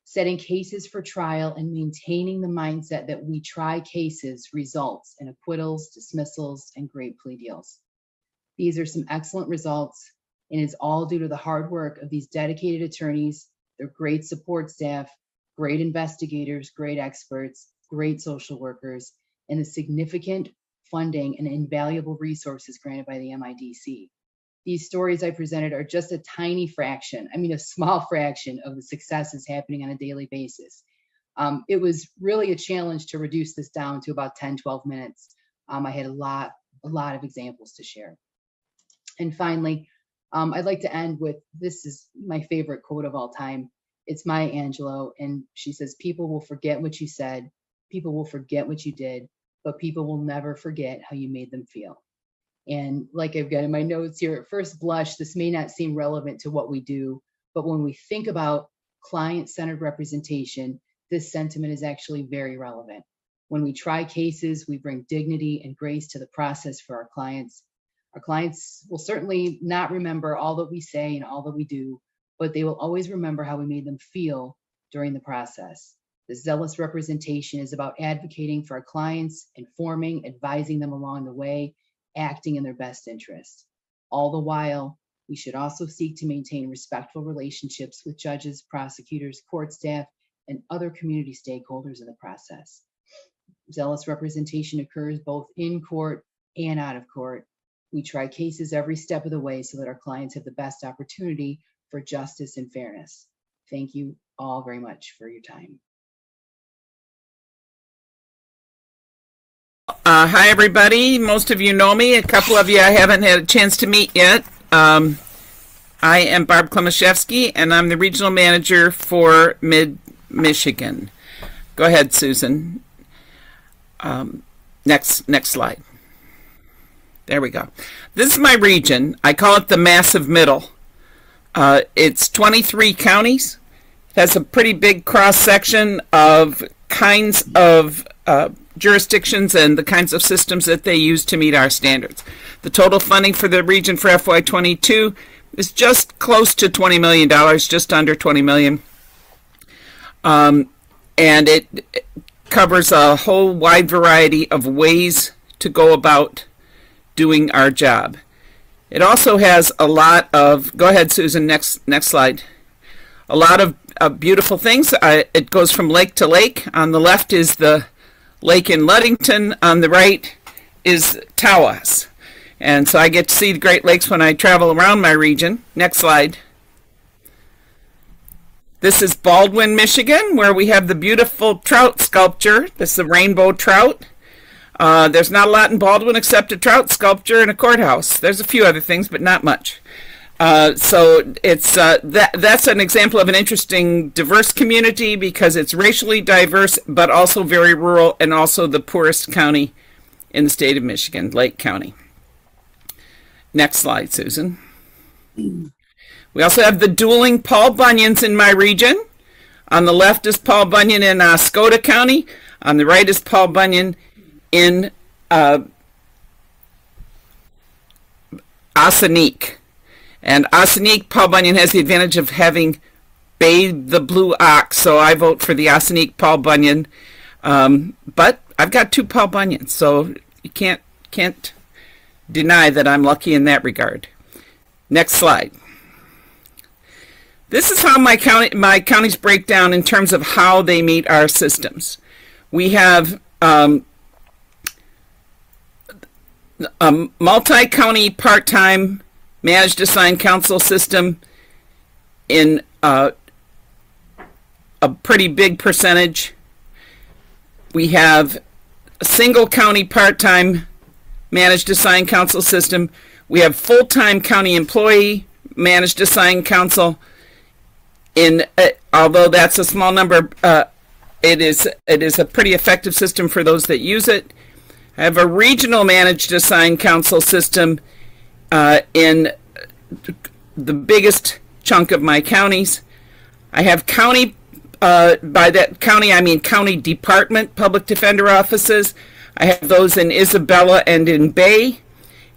[SPEAKER 6] setting cases for trial and maintaining the mindset that we try cases results in acquittals, dismissals, and great plea deals. These are some excellent results, and it's all due to the hard work of these dedicated attorneys, their great support staff, great investigators, great experts, great social workers, and the significant funding and invaluable resources granted by the MIDC. These stories I presented are just a tiny fraction, I mean, a small fraction of the successes happening on a daily basis. Um, it was really a challenge to reduce this down to about 10, 12 minutes. Um, I had a lot, a lot of examples to share. And finally, um, I'd like to end with this is my favorite quote of all time. It's Maya Angelou, and she says, People will forget what you said, people will forget what you did, but people will never forget how you made them feel. And like I've got in my notes here, at first blush, this may not seem relevant to what we do, but when we think about client centered representation, this sentiment is actually very relevant. When we try cases, we bring dignity and grace to the process for our clients. Our clients will certainly not remember all that we say and all that we do, but they will always remember how we made them feel during the process. The zealous representation is about advocating for our clients, informing, advising them along the way, acting in their best interest. All the while, we should also seek to maintain respectful relationships with judges, prosecutors, court staff, and other community stakeholders in the process. Zealous representation occurs both in court and out of court. We try cases every step of the way so that our clients have the best opportunity for justice and fairness. Thank you all very much for your time.
[SPEAKER 7] Uh, hi, everybody. Most of you know me. A couple of you I haven't had a chance to meet yet. Um, I am Barb Klimaszewski, and I'm the regional manager for Mid Michigan. Go ahead, Susan. Um, next, next slide. There we go. This is my region. I call it the massive middle. Uh, it's 23 counties. It has a pretty big cross section of kinds of uh, jurisdictions and the kinds of systems that they use to meet our standards. The total funding for the region for FY22 is just close to $20 million, just under 20 million. Um, and it covers a whole wide variety of ways to go about doing our job. It also has a lot of, go ahead, Susan, next, next slide. A lot of uh, beautiful things. Uh, it goes from lake to lake. On the left is the lake in Ludington. On the right is Tawas. And so I get to see the Great Lakes when I travel around my region. Next slide. This is Baldwin, Michigan, where we have the beautiful trout sculpture. This is a rainbow trout. Uh, there's not a lot in Baldwin except a trout sculpture and a courthouse. There's a few other things, but not much. Uh, so it's uh, that that's an example of an interesting diverse community because it's racially diverse, but also very rural and also the poorest county in the state of Michigan, Lake County. Next slide, Susan. We also have the dueling Paul Bunyans in my region. On the left is Paul Bunyan in Oscoda County. On the right is Paul Bunyan in uh. And Ossineke, Paul Bunyan has the advantage of having Babe the blue ox, so I vote for the Ossineke Paul Bunyan. Um, but I've got two Paul Bunyans, so you can't can't deny that I'm lucky in that regard. Next slide. This is how my county my counties break down in terms of how they meet our systems. We have um, a multi-county part-time managed assigned counsel system in uh, a pretty big percentage. We have a single county part-time managed assigned counsel system. We have full-time county employee managed assigned counsel. In uh, although that's a small number, uh, it is it is a pretty effective system for those that use it. I have a regional managed assigned counsel system uh, in the biggest chunk of my counties. I have county, uh, by that county I mean county department public defender offices. I have those in Isabella and in Bay.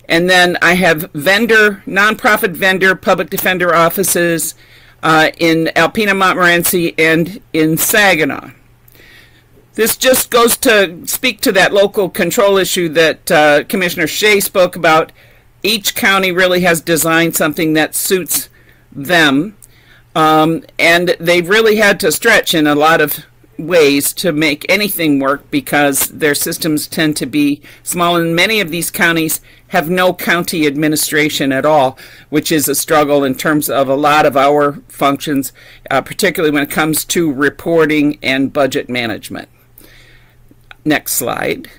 [SPEAKER 7] And then I have vendor, nonprofit vendor public defender offices uh, in Alpena, Montmorency, and in Saginaw. This just goes to speak to that local control issue that uh, Commissioner Shea spoke about. Each county really has designed something that suits them. Um, and they've really had to stretch in a lot of ways to make anything work because their systems tend to be small and many of these counties have no county administration at all which is a struggle in terms of a lot of our functions uh, particularly when it comes to reporting and budget management next slide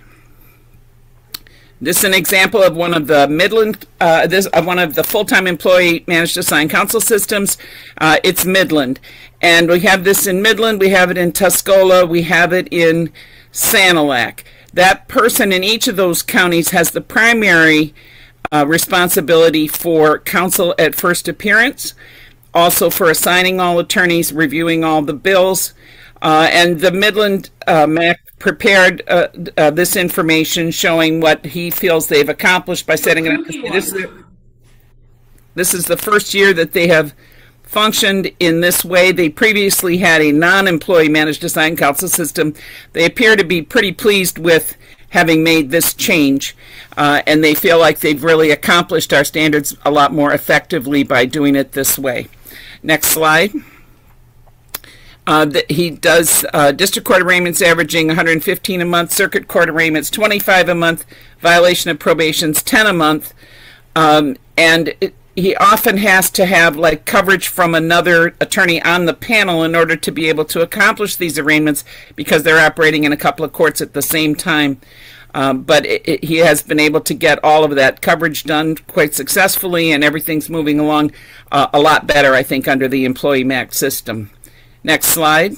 [SPEAKER 7] this is an example of one of the Midland, uh, this of one of the full-time employee managed assigned counsel systems. Uh, it's Midland, and we have this in Midland. We have it in Tuscola. We have it in Sanilac. That person in each of those counties has the primary uh, responsibility for counsel at first appearance, also for assigning all attorneys, reviewing all the bills, uh, and the Midland uh, MAC prepared uh, uh, this information showing what he feels they've accomplished by setting it up. This is, the, this is the first year that they have functioned in this way. They previously had a non-employee managed assigned counsel system. They appear to be pretty pleased with having made this change, uh, and they feel like they've really accomplished our standards a lot more effectively by doing it this way. Next slide. Uh, he does uh, district court arraignments averaging 115 a month, circuit court arraignments 25 a month, violation of probations 10 a month, um, and it, he often has to have like coverage from another attorney on the panel in order to be able to accomplish these arraignments because they're operating in a couple of courts at the same time. Um, but it, it, he has been able to get all of that coverage done quite successfully, and everything's moving along uh, a lot better, I think, under the Employee MAC system. Next slide.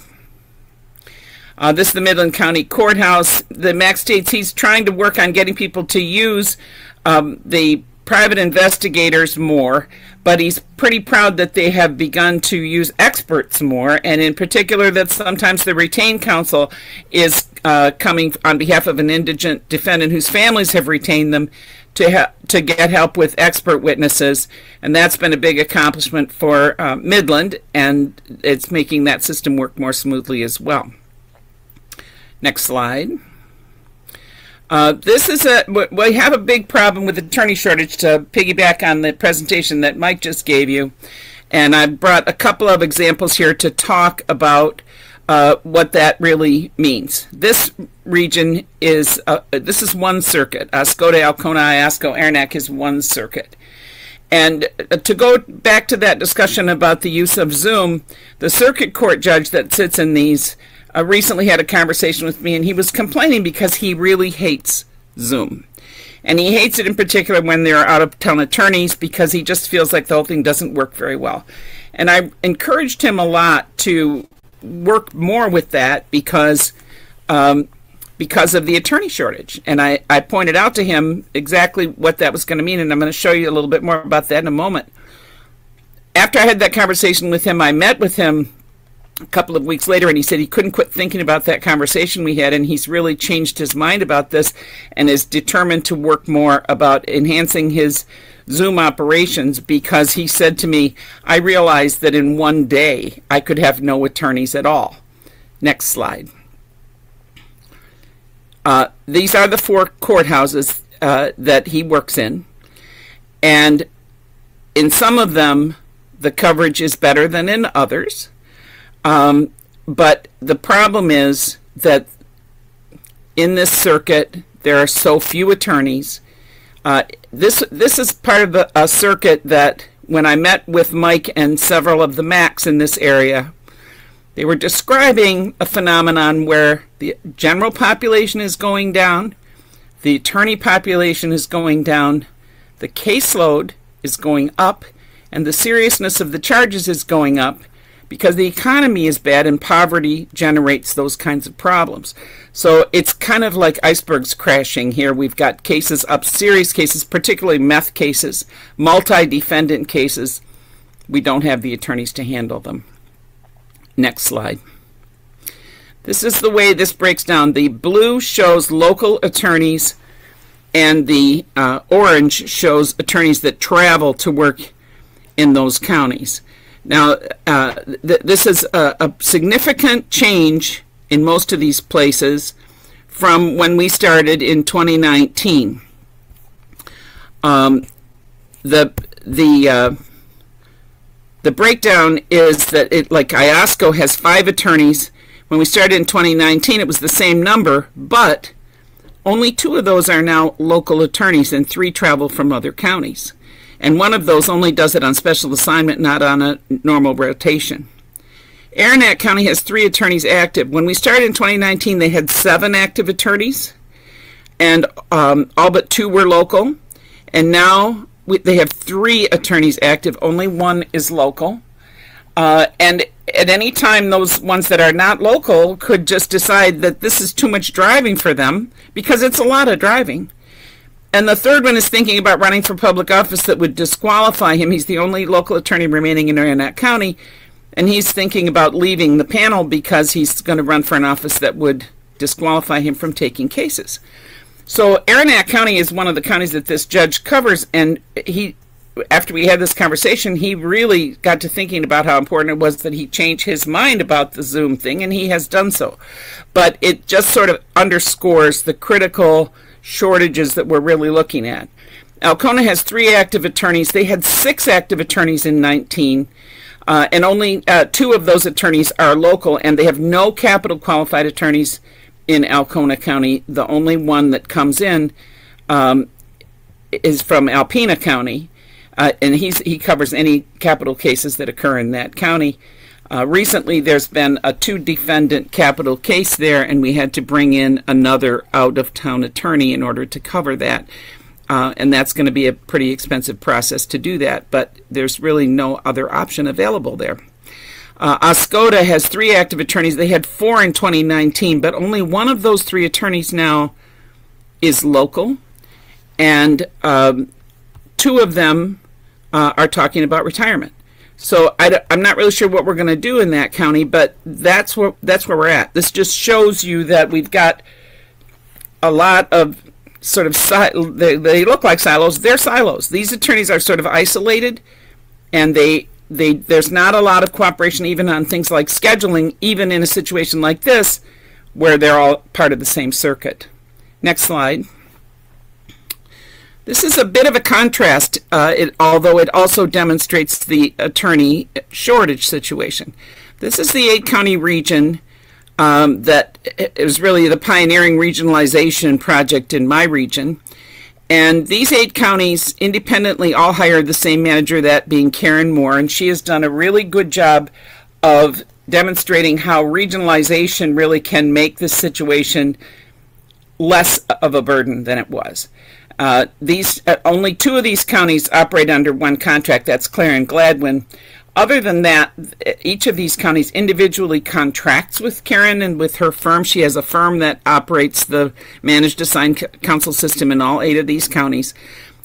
[SPEAKER 7] Uh, this is the Midland County Courthouse. The MAC states he's trying to work on getting people to use um, the private investigators more, but he's pretty proud that they have begun to use experts more, and in particular that sometimes the retained counsel is uh, coming on behalf of an indigent defendant whose families have retained them to ha- to get help with expert witnesses, and that's been a big accomplishment for uh, Midland, and it's making that system work more smoothly as well. Next slide. Uh, this is a we have a big problem with attorney shortage. To piggyback on the presentation that Mike just gave you, and I brought a couple of examples here to talk about uh, what that really means. This region is uh, this is one circuit. Oscoda, Alcona, Iosco, Arenac is one circuit. And uh, to go back to that discussion about the use of Zoom, the circuit court judge that sits in these uh, recently had a conversation with me, and he was complaining because he really hates Zoom. And he hates it in particular when there are out of town attorneys because he just feels like the whole thing doesn't work very well. And I encouraged him a lot to work more with that because um, because of the attorney shortage. And I, I pointed out to him exactly what that was going to mean, and I'm going to show you a little bit more about that in a moment. After I had that conversation with him, I met with him a couple of weeks later and he said he couldn't quit thinking about that conversation we had and he's really changed his mind about this and is determined to work more about enhancing his Zoom operations because he said to me, I realized that in one day I could have no attorneys at all. Next slide. Uh, these are the four courthouses uh, that he works in. And in some of them, the coverage is better than in others. Um, but the problem is that in this circuit, there are so few attorneys. Uh, this this is part of the, a circuit that when I met with Mike and several of the MACs in this area, they were describing a phenomenon where the general population is going down, the attorney population is going down, the caseload is going up, and the seriousness of the charges is going up because the economy is bad and poverty generates those kinds of problems. So it's kind of like icebergs crashing here. We've got cases up, serious cases, particularly meth cases, multi defendant cases. We don't have the attorneys to handle them. Next slide. This is the way this breaks down. The blue shows local attorneys, and the uh, orange shows attorneys that travel to work in those counties. Now, uh, th this is a, a, significant change in most of these places from when we started in 2019. Um, the the uh, the breakdown is that it like Iosco has five attorneys. When we started in 2019, it was the same number, but only two of those are now local attorneys, and three travel from other counties and one of those only does it on special assignment, not on a normal rotation. Arenac County has three attorneys active. When we started in 2019, they had seven active attorneys, and um, all but two were local. And now we, they have three attorneys active. Only one is local. Uh, and at any time, those ones that are not local could just decide that this is too much driving for them because it's a lot of driving. And the third one is thinking about running for public office that would disqualify him. He's the only local attorney remaining in Arenac County, and he's thinking about leaving the panel because he's going to run for an office that would disqualify him from taking cases. So Arenac County is one of the counties that this judge covers, and he, after we had this conversation, he really got to thinking about how important it was that he change his mind about the Zoom thing, and he has done so. But it just sort of underscores the critical shortages that we're really looking at. Alcona has three active attorneys. They had six active attorneys in 19, uh, and only uh, two of those attorneys are local, and they have no capital qualified attorneys in Alcona County. The only one that comes in um, is from Alpena County. uh, and he's he covers any capital cases that occur in that county. Uh, recently, there's been a two defendant capital case there, and we had to bring in another out of town attorney in order to cover that. Uh, and that's going to be a pretty expensive process to do that, but there's really no other option available there. Uh, Oscoda has three active attorneys. They had four in 2019, but only one of those three attorneys now is local, and um, two of them uh, are talking about retirement. So I, am not really sure what we're going to do in that county, but that's where that's where we're at. This just shows you that we've got a lot of sort of si- they, they look like silos. They're silos. These attorneys are sort of isolated, and they they there's not a lot of cooperation even on things like scheduling, even in a situation like this, where they're all part of the same circuit. Next slide. This is a bit of a contrast, uh, it, although it also demonstrates the attorney shortage situation. This is the eight county region um, that it was really the pioneering regionalization project in my region. And these eight counties independently all hired the same manager, that being Karen Moore, and she has done a really good job of demonstrating how regionalization really can make this situation less of a burden than it was. Uh, these uh, only two of these counties operate under one contract. That's Clare and Gladwin. Other than that, each of these counties individually contracts with Karen and with her firm. She has a firm that operates the managed assigned counsel system in all eight of these counties.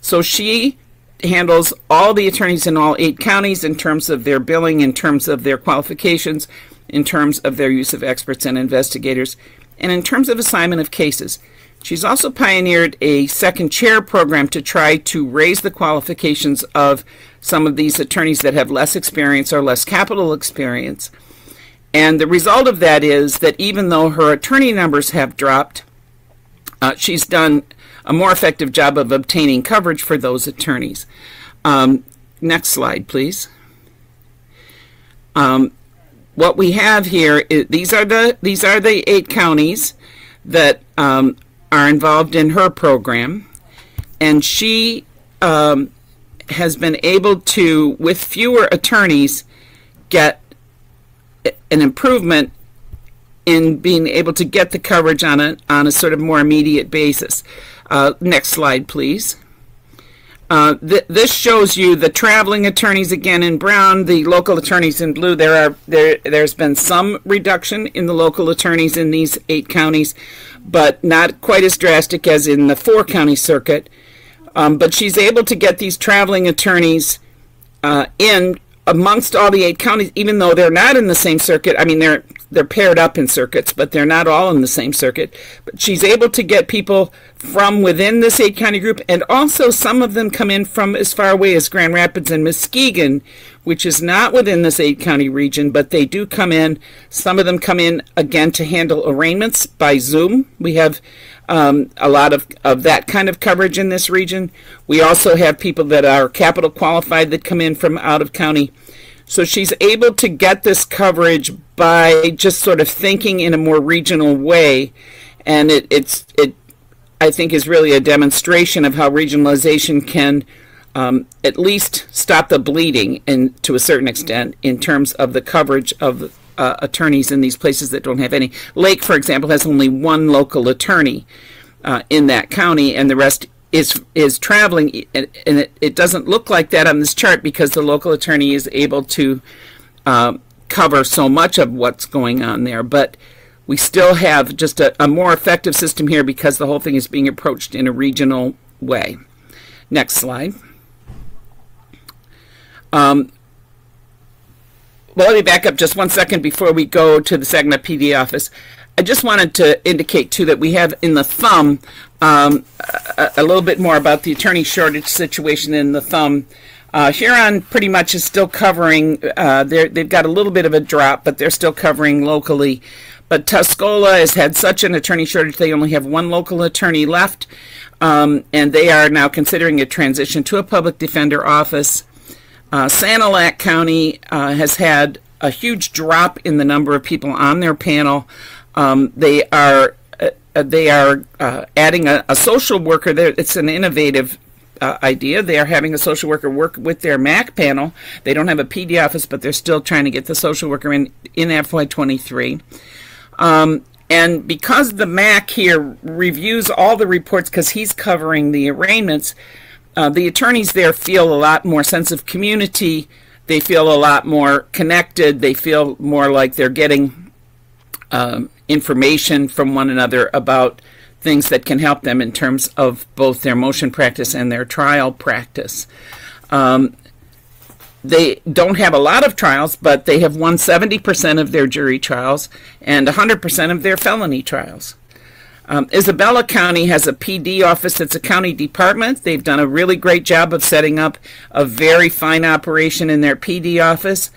[SPEAKER 7] So she handles all the attorneys in all eight counties in terms of their billing, in terms of their qualifications, in terms of their use of experts and investigators, and in terms of assignment of cases. She's also pioneered a second chair program to try to raise the qualifications of some of these attorneys that have less experience or less capital experience. And the result of that is that even though her attorney numbers have dropped, uh, she's done a more effective job of obtaining coverage for those attorneys. Um, next slide, please. Um, what we have here is these are the these are the eight counties that um, are involved in her program, and she um, has been able to, with fewer attorneys, get an improvement in being able to get the coverage on a on a sort of more immediate basis. Uh, next slide, please. Uh, th this shows you the traveling attorneys again in brown, the local attorneys in blue. There are there there's been some reduction in the local attorneys in these eight counties, but not quite as drastic as in the four county circuit. Um, but she's able to get these traveling attorneys uh, in amongst all the eight counties, even though they're not in the same circuit. I mean, they're they're paired up in circuits, but they're not all in the same circuit. But she's able to get people from within this eight county group, and also some of them come in from as far away as Grand Rapids and Muskegon, which is not within this eight county region, but they do come in. Some of them come in again to handle arraignments by Zoom. We have um, a lot of, of that kind of coverage in this region. We also have people that are capital qualified that come in from out of county. So she's able to get this coverage by just sort of thinking in a more regional way. And it, it's, it, I think, is really a demonstration of how regionalization can um, at least stop the bleeding and to a certain extent in terms of the coverage of uh, attorneys in these places that don't have any. Lake, for example, has only one local attorney uh, in that county, and the rest is is traveling. And, it, it, doesn't look like that on this chart because the local attorney is able to uh, cover so much of what's going on there. But we still have just a, a more effective system here because the whole thing is being approached in a regional way. Next slide. Um, well, let me back up just one second before we go to the Saginaw PD office. I just wanted to indicate, too, that we have in the thumb um, a, a, little bit more about the attorney shortage situation in the thumb. Uh, Huron pretty much is still covering, uh, they've got a little bit of a drop, but they're still covering locally. But Tuscola has had such an attorney shortage, they only have one local attorney left, um, and they are now considering a transition to a public defender office. Uh, Sanilac County uh, has had a huge drop in the number of people on their panel. Um, they are uh, they are uh, adding a, a, social worker there. It's an innovative uh, idea. They are having a social worker work with their MAC panel. They don't have a PD office, but they're still trying to get the social worker in in FY23. Um, and because the MAC here reviews all the reports because he's covering the arraignments, uh, the attorneys there feel a lot more sense of community. They feel a lot more connected. They feel more like they're getting um, information from one another about things that can help them in terms of both their motion practice and their trial practice. Um, they don't have a lot of trials, but they have won 70% of their jury trials and 100% of their felony trials. Um, Isabella County has a PD office that's a county department. They've done a really great job of setting up a very fine operation in their PD office.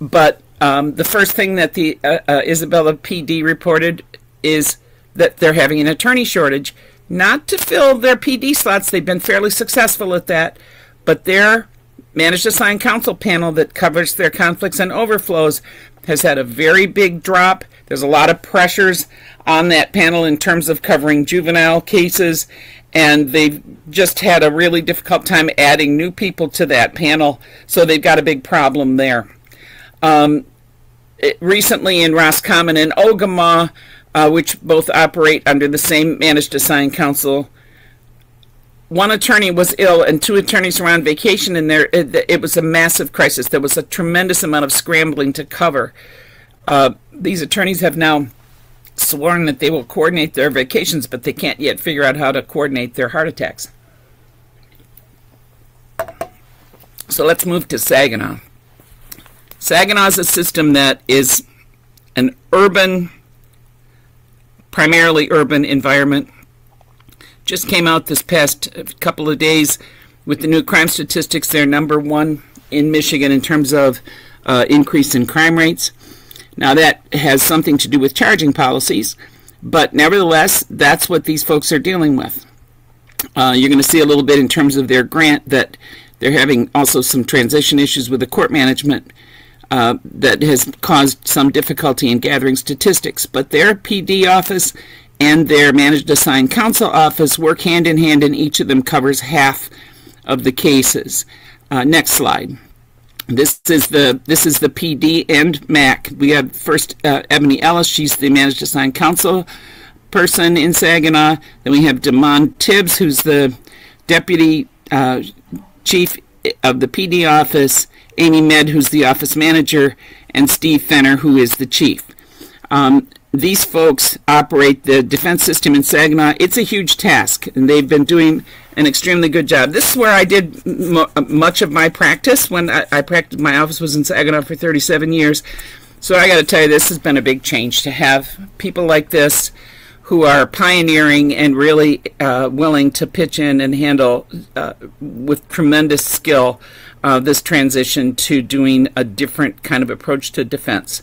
[SPEAKER 7] But um, the first thing that the uh, uh, Isabella PD reported is that they're having an attorney shortage, not to fill their PD slots. They've been fairly successful at that, but their managed assigned counsel panel that covers their conflicts and overflows has had a very big drop. There's a lot of pressures on that panel in terms of covering juvenile cases, and they've just had a really difficult time adding new people to that panel, so they've got a big problem there. Um, it, recently in Roscommon and Ogemaw, uh, which both operate under the same managed assigned counsel, one attorney was ill and two attorneys were on vacation and there it, it, was a massive crisis. There was a tremendous amount of scrambling to cover. Uh, these attorneys have now sworn that they will coordinate their vacations but they can't yet figure out how to coordinate their heart attacks. So let's move to saginaw. Saginaw is a system that is an urban primarily urban environment just came out this past couple of days with the new crime statistics. They're number one in Michigan in terms of uh, increase in crime rates. Now, that has something to do with charging policies, but nevertheless, that's what these folks are dealing with. Uh, you're going to see a little bit in terms of their grant that they're having also some transition issues with the court management uh, that has caused some difficulty in gathering statistics. But their PD office and their managed assigned counsel office work hand in hand, and each of them covers half of the cases. Uh, next slide. This is the this is the PD and MAC. We have first uh, Ebony Ellis. She's the managed assigned counsel person in Saginaw. Then we have Damon Tibbs, who's the deputy uh, chief of the PD office. Amy Med, who's the office manager, and Steve Fenner, who is the chief. Um, these folks operate the defense system in Saginaw. It's a huge task, and they've been doing an extremely good job. This is where I did much of my practice when I, I practiced. My office was in Saginaw for 37 years. So I got to tell you, this has been a big change to have people like this who are pioneering and really uh, willing to pitch in and handle uh, with tremendous skill uh, this transition to doing a different kind of approach to defense.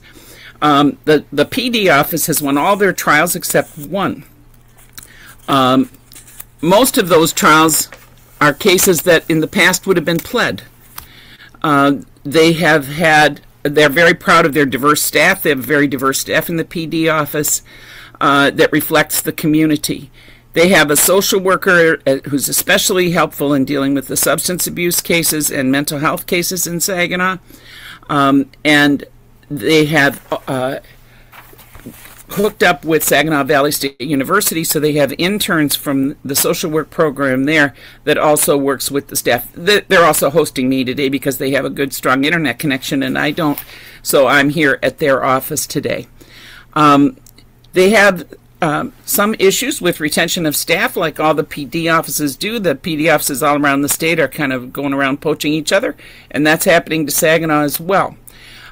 [SPEAKER 7] Um, the, the PD office has won all their trials except one. Um, most of those trials are cases that in the past would have been pled. Uh, they have had, they're very proud of their diverse staff. They have very diverse staff in the PD office uh, that reflects the community. They have a social worker uh, who's especially helpful in dealing with the substance abuse cases and mental health cases in Saginaw. Um, and they have uh, hooked up with Saginaw Valley State University, so they have interns from the social work program there that also works with the staff. They're also hosting me today because they have a good, strong internet connection, and I don't. So I'm here at their office today. Um, they have um, some issues with retention of staff, like all the PD offices do. The PD offices all around the state are kind of going around poaching each other, and that's happening to Saginaw as well.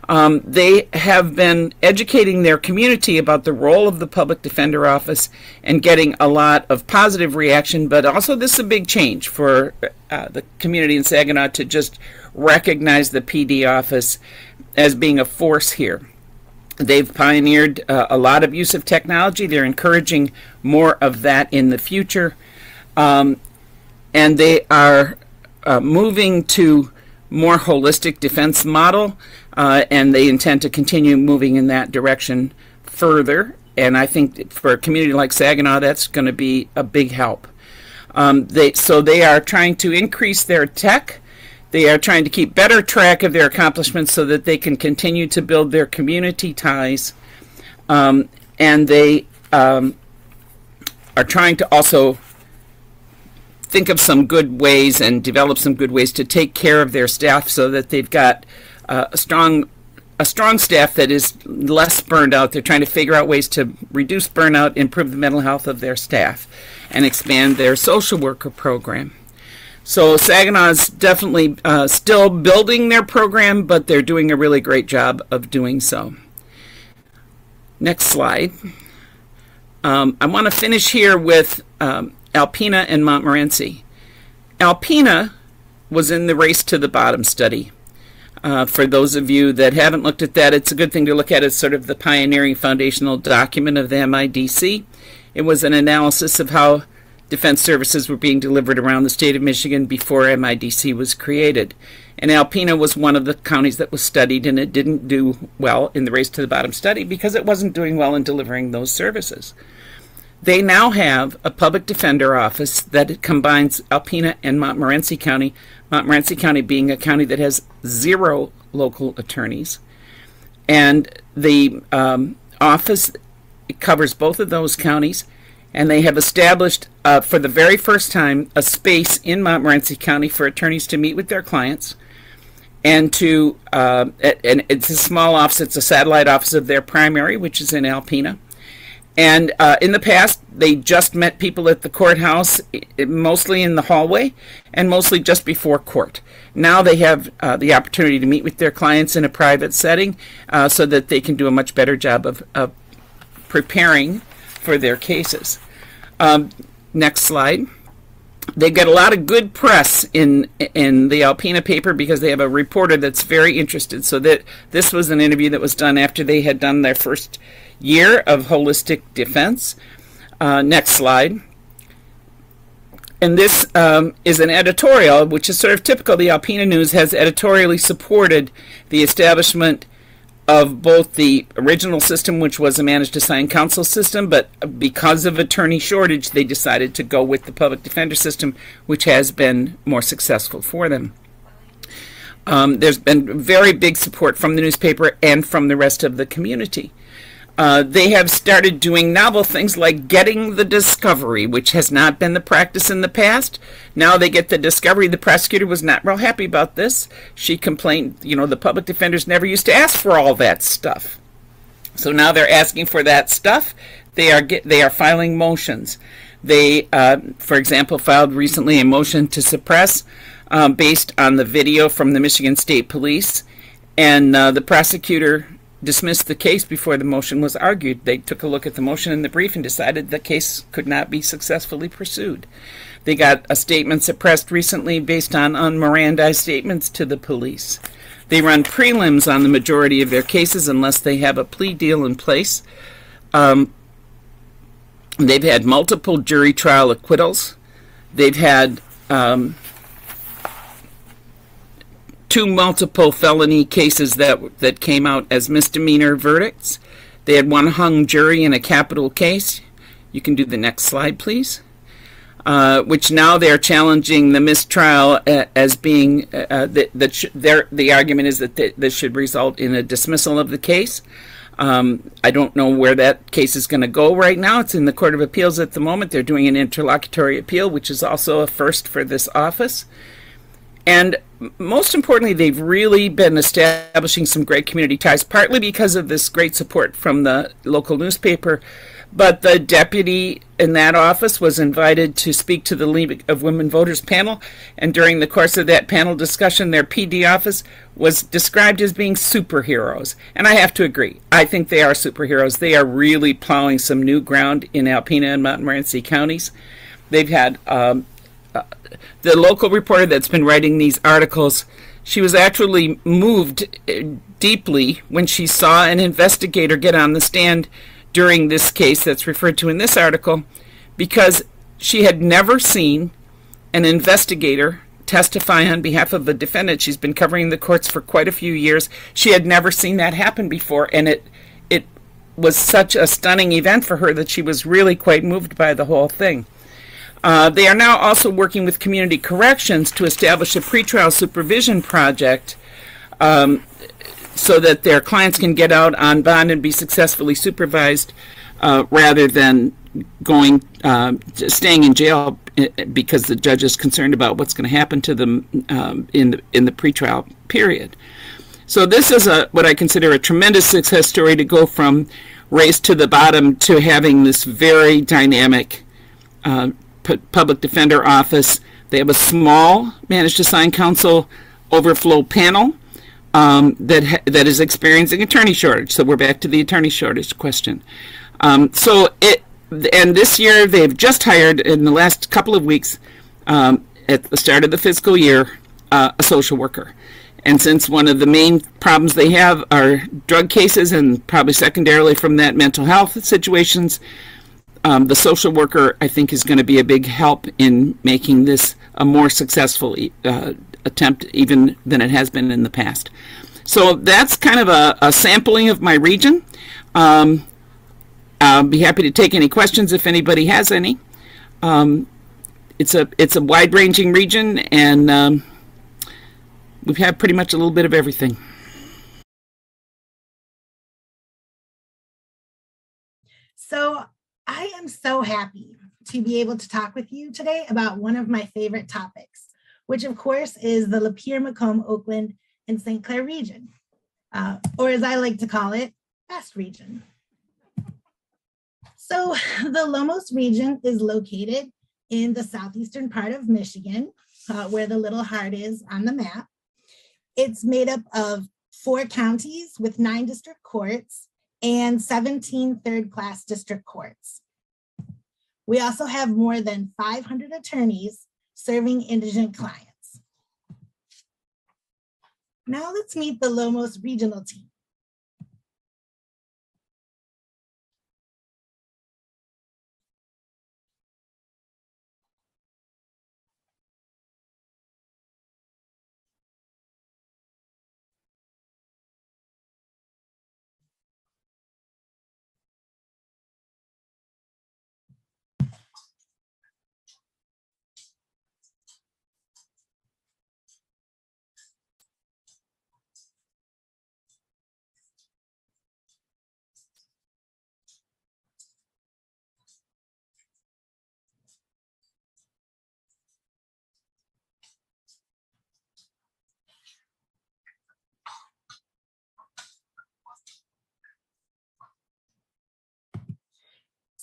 [SPEAKER 7] Um, they have been educating their community about the role of the public defender office and getting a lot of positive reaction, but also this is a big change for uh, the community in Saginaw to just recognize the PD office as being a force here. They've pioneered uh, a lot of use of technology. They're encouraging more of that in the future. Um, and they are uh, moving to more holistic defense model uh, and they intend to continue moving in that direction further. And I think for a community like Saginaw, that's going to be a big help. Um, they so they are trying to increase their tech. They are trying to keep better track of their accomplishments so that they can continue to build their community ties, um, and they um, are trying to also think of some good ways and develop some good ways to take care of their staff so that they've got uh, a strong a strong staff that is less burned out. They're trying to figure out ways to reduce burnout, improve the mental health of their staff, and expand their social worker program. So Saginaw's definitely uh, still building their program, but they're doing a really great job of doing so. Next slide. Um, I want to finish here with um, Alpena and Montmorency. Alpena was in the race to the bottom study. Uh, for those of you that haven't looked at that, it's a good thing to look at as sort of the pioneering foundational document of the MIDC. It was an analysis of how defense services were being delivered around the state of Michigan before MIDC was created. And Alpena was one of the counties that was studied, and it didn't do well in the race to the bottom study because it wasn't doing well in delivering those services. They now have a public defender office that combines Alpena and Montmorency County, Montmorency County being a county that has zero local attorneys. And the um, office covers both of those counties, and they have established uh, for the very first time a space in Montmorency County for attorneys to meet with their clients and to uh, and it's a small office it's a satellite office of their primary which is in alpena and uh, in the past, they just met people at the courthouse, mostly in the hallway and mostly just before court. Now they have uh, the opportunity to meet with their clients in a private setting uh, so that they can do a much better job of, of preparing for their cases. Um, next slide. They get a lot of good press in in the Alpena paper because they have a reporter that's very interested. So that this was an interview that was done after they had done their first year of holistic defense. Uh, next slide. And this um, is an editorial, which is sort of typical. The Alpena News has editorially supported the establishment of both the original system, which was a managed assigned counsel system, but because of attorney shortage, they decided to go with the public defender system, which has been more successful for them. Um, there's been very big support from the newspaper and from the rest of the community. Uh, they have started doing novel things like getting the discovery, which has not been the practice in the past. Now they get the discovery. The prosecutor was not real happy about this. She complained, you know, the public defenders never used to ask for all that stuff. So now they're asking for that stuff. They are get, they are filing motions. They, uh, for example, filed recently a motion to suppress um, based on the video from the Michigan State Police, and uh, the prosecutor dismissed the case before the motion was argued. They took a look at the motion and the brief and decided the case could not be successfully pursued. They got a statement suppressed recently based on unmirandized statements to the police. They run prelims on the majority of their cases unless they have a plea deal in place. Um, they've had multiple jury trial acquittals. They've had um, two multiple felony cases that that came out as misdemeanor verdicts. They had one hung jury in a capital case. You can do the next slide, please. Uh, which now they're challenging the mistrial uh, as being uh, that, that the argument is that th this should result in a dismissal of the case. Um, I don't know where that case is going to go right now. It's in the Court of Appeals at the moment. They're doing an interlocutory appeal, which is also a first for this office. And most importantly, they've really been establishing some great community ties, partly because of this great support from the local newspaper. But the deputy in that office was invited to speak to the League of Women Voters panel, and during the course of that panel discussion, their PD office was described as being superheroes. And I have to agree. I think they are superheroes. They are really plowing some new ground in Alpena and Montmorency counties. They've had um, the local reporter that's been writing these articles, she was actually moved uh, deeply when she saw an investigator get on the stand during this case that's referred to in this article because she had never seen an investigator testify on behalf of the defendant. She's been covering the courts for quite a few years. She had never seen that happen before, and it it was such a stunning event for her that she was really quite moved by the whole thing. Uh, they are now also working with community corrections to establish a pretrial supervision project um, so that their clients can get out on bond and be successfully supervised uh, rather than going uh, staying in jail eh, because the judge is concerned about what's going to happen to them um, in the in the pretrial period. So this is a what I consider a tremendous success story to go from race to the bottom to having this very dynamic uh, public defender office. They have a small managed assign counsel overflow panel um, that ha- that is experiencing attorney shortage. So we're back to the attorney shortage question. Um, so it and this year they've just hired in the last couple of weeks um, at the start of the fiscal year uh, a social worker. And since one of the main problems they have are drug cases and probably secondarily from that mental health situations, um, the social worker I think is going to be a big help in making this a more successful uh, attempt even than it has been in the past. So that's kind of a, a sampling of my region. Um, I'll be happy to take any questions if anybody has any. Um, it's a it's a wide ranging region, and um, we've had pretty much a little bit of everything.
[SPEAKER 8] So happy to be able to talk with you today about one of my favorite topics, which of course is the Lapeer, Macomb, Oakland, and St. Clair region, uh, or as I like to call it, Best region. So the Lomos region is located in the southeastern part of Michigan, uh, where the little heart is on the map. It's made up of four counties with nine district courts and 17 third-class district courts. We also have more than 500 attorneys serving indigent clients. Now let's meet the Lomos regional team.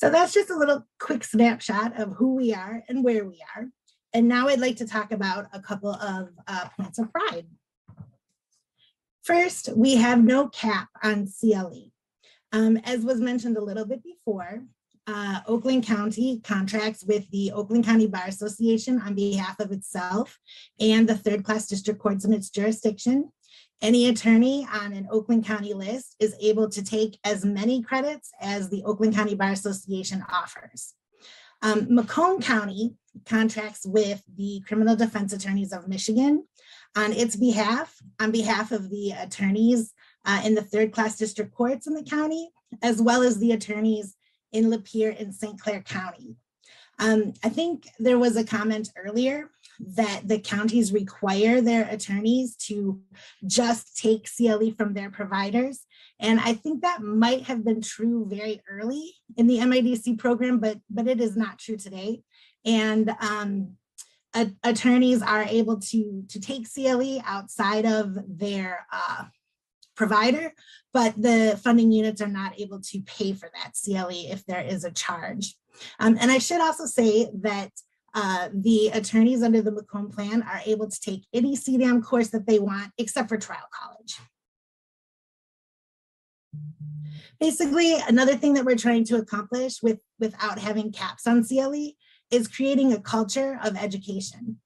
[SPEAKER 8] So that's just a little quick snapshot of who we are and where we are. And now I'd like to talk about a couple of uh, points of pride. First, we have no cap on CLE. Um, as was mentioned a little bit before, uh, Oakland County contracts with the Oakland County Bar Association on behalf of itself and the third class district courts in its jurisdiction. Any attorney on an Oakland County list is able to take as many credits as the Oakland County Bar Association offers. Um, Macomb County contracts with the Criminal Defense Attorneys of Michigan on its behalf, on behalf of the attorneys uh, in the third class district courts in the county, as well as the attorneys in Lapeer and St. Clair County. Um, I think there was a comment earlier that the counties require their attorneys to just take CLE from their providers. And I think that might have been true very early in the MIDC program, but, but it is not true today. And um, a- attorneys are able to, to take CLE outside of their uh, provider, but the funding units are not able to pay for that CLE if there is a charge. Um, and I should also say that uh, the attorneys under the Macomb plan are able to take any CDM course that they want, except for trial college. Basically, another thing that we're trying to accomplish with without having caps on CLE is creating a culture of education.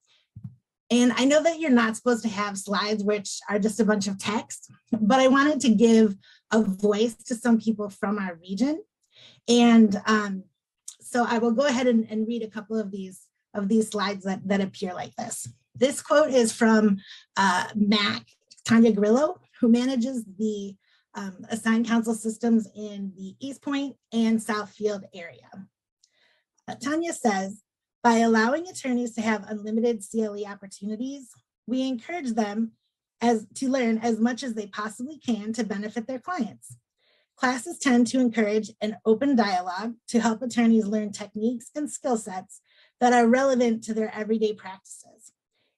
[SPEAKER 8] And I know that you're not supposed to have slides which are just a bunch of text, but I wanted to give a voice to some people from our region. And um, so I will go ahead and, and read a couple of these of these slides that, that appear like this. This quote is from uh, MAC, Tanya Grillo, who manages the um, assigned counsel systems in the Eastpointe and Southfield area. Uh, Tanya says, By allowing attorneys to have unlimited CLE opportunities, we encourage them as to learn as much as they possibly can to benefit their clients. Classes tend to encourage an open dialogue to help attorneys learn techniques and skill sets that are relevant to their everyday practices.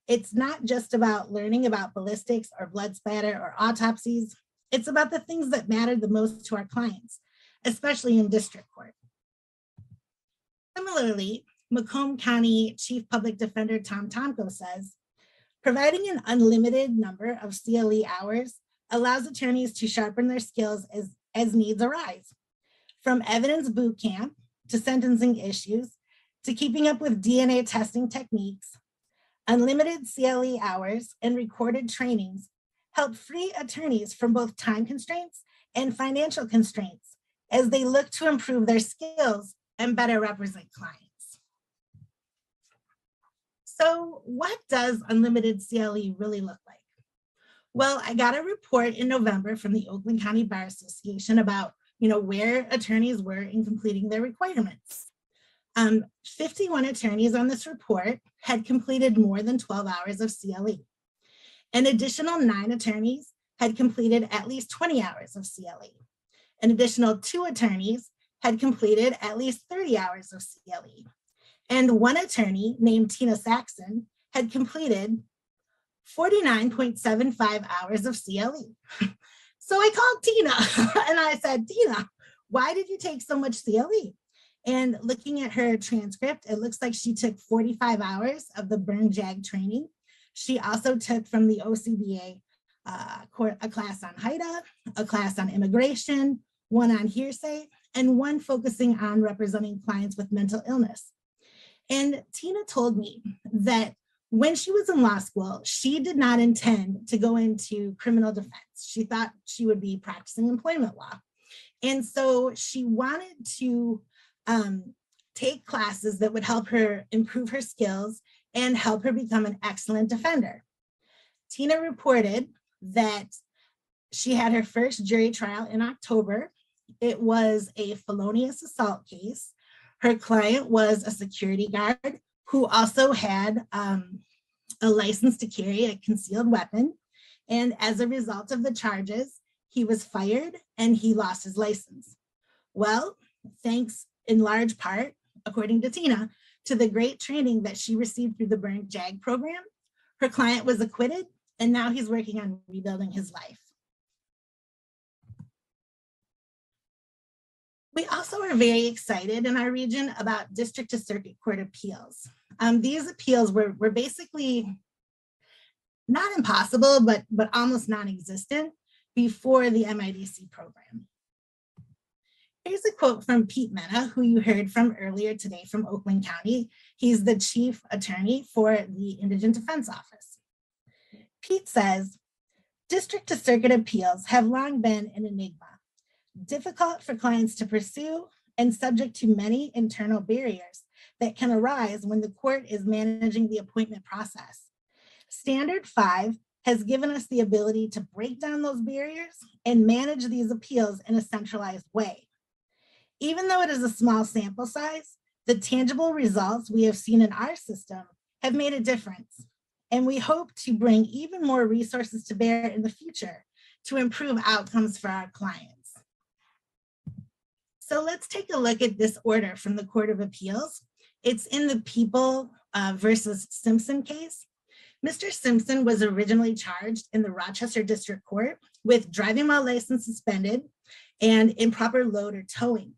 [SPEAKER 8] It's not just about learning about ballistics or blood spatter or autopsies. It's about the things that matter the most to our clients, especially in district court. Similarly, Macomb County Chief Public Defender Tom Tomko says, providing an unlimited number of CLE hours allows attorneys to sharpen their skills as, as needs arise. From evidence boot camp to sentencing issues to keeping up with DNA testing techniques, unlimited CLE hours and recorded trainings help free attorneys from both time constraints and financial constraints as they look to improve their skills and better represent clients. So what does unlimited CLE really look like? Well, I got a report in November from the Oakland County Bar Association about, you know, where attorneys were in completing their requirements. Um, 51 attorneys on this report had completed more than 12 hours of CLE. An additional nine attorneys had completed at least 20 hours of CLE. An additional two attorneys had completed at least 30 hours of CLE. And one attorney named Tina Saxon had completed 49.75 hours of CLE. So I called Tina and I said, Tina, why did you take so much CLE? And looking at her transcript, it looks like she took 45 hours of the Byrne JAG training. She also took from the OCBA uh, a class on HYTA, a class on immigration, one on hearsay, and one focusing on representing clients with mental illness. And Tina told me that when she was in law school, she did not intend to go into criminal defense. She thought she would be practicing employment law. And so she wanted to um, take classes that would help her improve her skills and help her become an excellent defender. Tina reported that she had her first jury trial in October. It was a felonious assault case. Her client was a security guard who also had um, a license to carry a concealed weapon. And as a result of the charges, he was fired and he lost his license. Well, thanks in large part, according to Tina, to the great training that she received through the Byrne JAG program, her client was acquitted and now he's working on rebuilding his life. We also are very excited in our region about district to circuit court appeals. Um, these appeals were, were basically not impossible, but, but almost non-existent before the MIDC program. Here's a quote from Pete Mena, who you heard from earlier today from Oakland County. He's the chief attorney for the Indigent Defense Office. Pete says, district to circuit appeals have long been an enigma, difficult for clients to pursue and subject to many internal barriers that can arise when the court is managing the appointment process. Standard five has given us the ability to break down those barriers and manage these appeals in a centralized way. Even though it is a small sample size, the tangible results we have seen in our system have made a difference. And we hope to bring even more resources to bear in the future to improve outcomes for our clients. So let's take a look at this order from the Court of Appeals. It's in the People uh, versus Simpson case. Mr. Simpson was originally charged in the Rochester District Court with driving while license suspended and improper load or towing.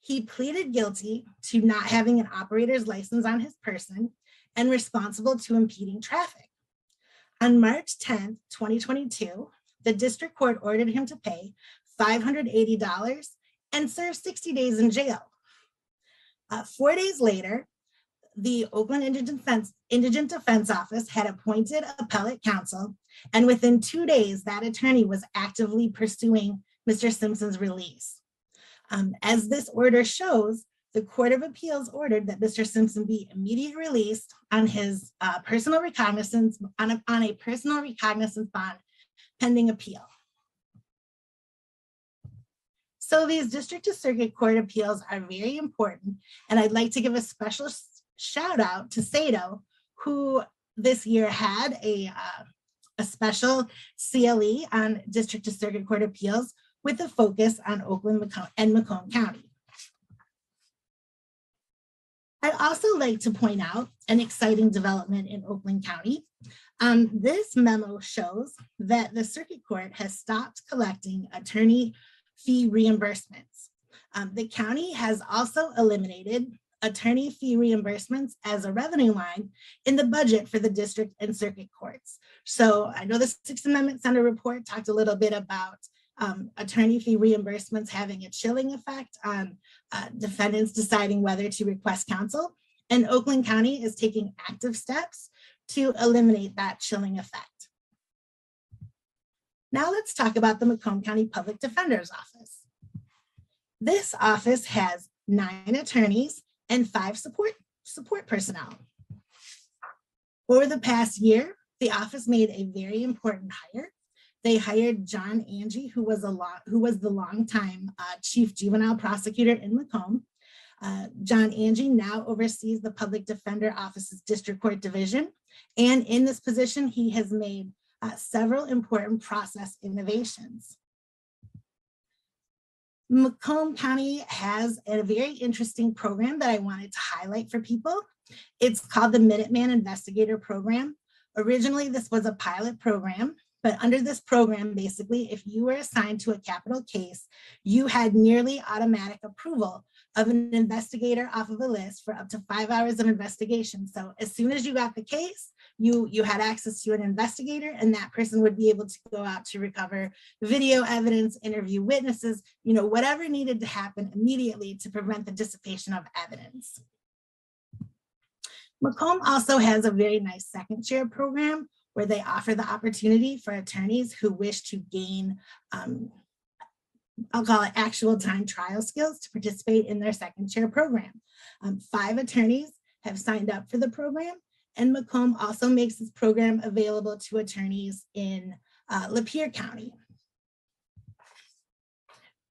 [SPEAKER 8] He pleaded guilty to not having an operator's license on his person and responsible to impeding traffic. On March 10th, 2022, the district court ordered him to pay $580 and serve 60 days in jail. Uh, four days later, the Oakland Indigent Defense, Indigent Defense Office had appointed appellate counsel, and within two days, that attorney was actively pursuing Mr. Simpson's release. Um, as this order shows, the Court of Appeals ordered that Mr. Simpson be immediately released on his uh, personal recognizance, on a, on a personal recognizance bond pending appeal. So these district to circuit court appeals are very important, and I'd like to give a special shout out to SADO, who this year had a, uh, a special CLE on District to Circuit Court Appeals with a focus on Oakland and Macomb County. I'd also like to point out an exciting development in Oakland County. Um, this memo shows that the circuit court has stopped collecting attorney fee reimbursements. Um, the county has also eliminated attorney fee reimbursements as a revenue line in the budget for the district and circuit courts. So I know the Sixth Amendment Center report talked a little bit about um, attorney fee reimbursements having a chilling effect on uh, defendants deciding whether to request counsel. And Oakland County is taking active steps to eliminate that chilling effect. Now let's talk about the Macomb County Public Defender's Office. This office has nine attorneys and five support, support personnel. Over the past year, the office made a very important hire. They hired John Angie, who was a lot, who was the longtime uh, chief juvenile prosecutor in Macomb. Uh, John Angie now oversees the Public Defender Office's District Court Division. And in this position, he has made uh, several important process innovations. Macomb County has a very interesting program that I wanted to highlight for people. It's called the Minuteman Investigator Program. Originally, this was a pilot program, but under this program, basically, if you were assigned to a capital case, you had nearly automatic approval of an investigator off of a list for up to five hours of investigation. So as soon as you got the case, you, you had access to an investigator and that person would be able to go out to recover video evidence, interview witnesses, you know, whatever needed to happen immediately to prevent the dissipation of evidence. Macomb also has a very nice second chair program where they offer the opportunity for attorneys who wish to gain, um, I'll call it actual time trial skills to participate in their second chair program. Um, five attorneys have signed up for the program and Macomb also makes this program available to attorneys in uh, Lapeer County.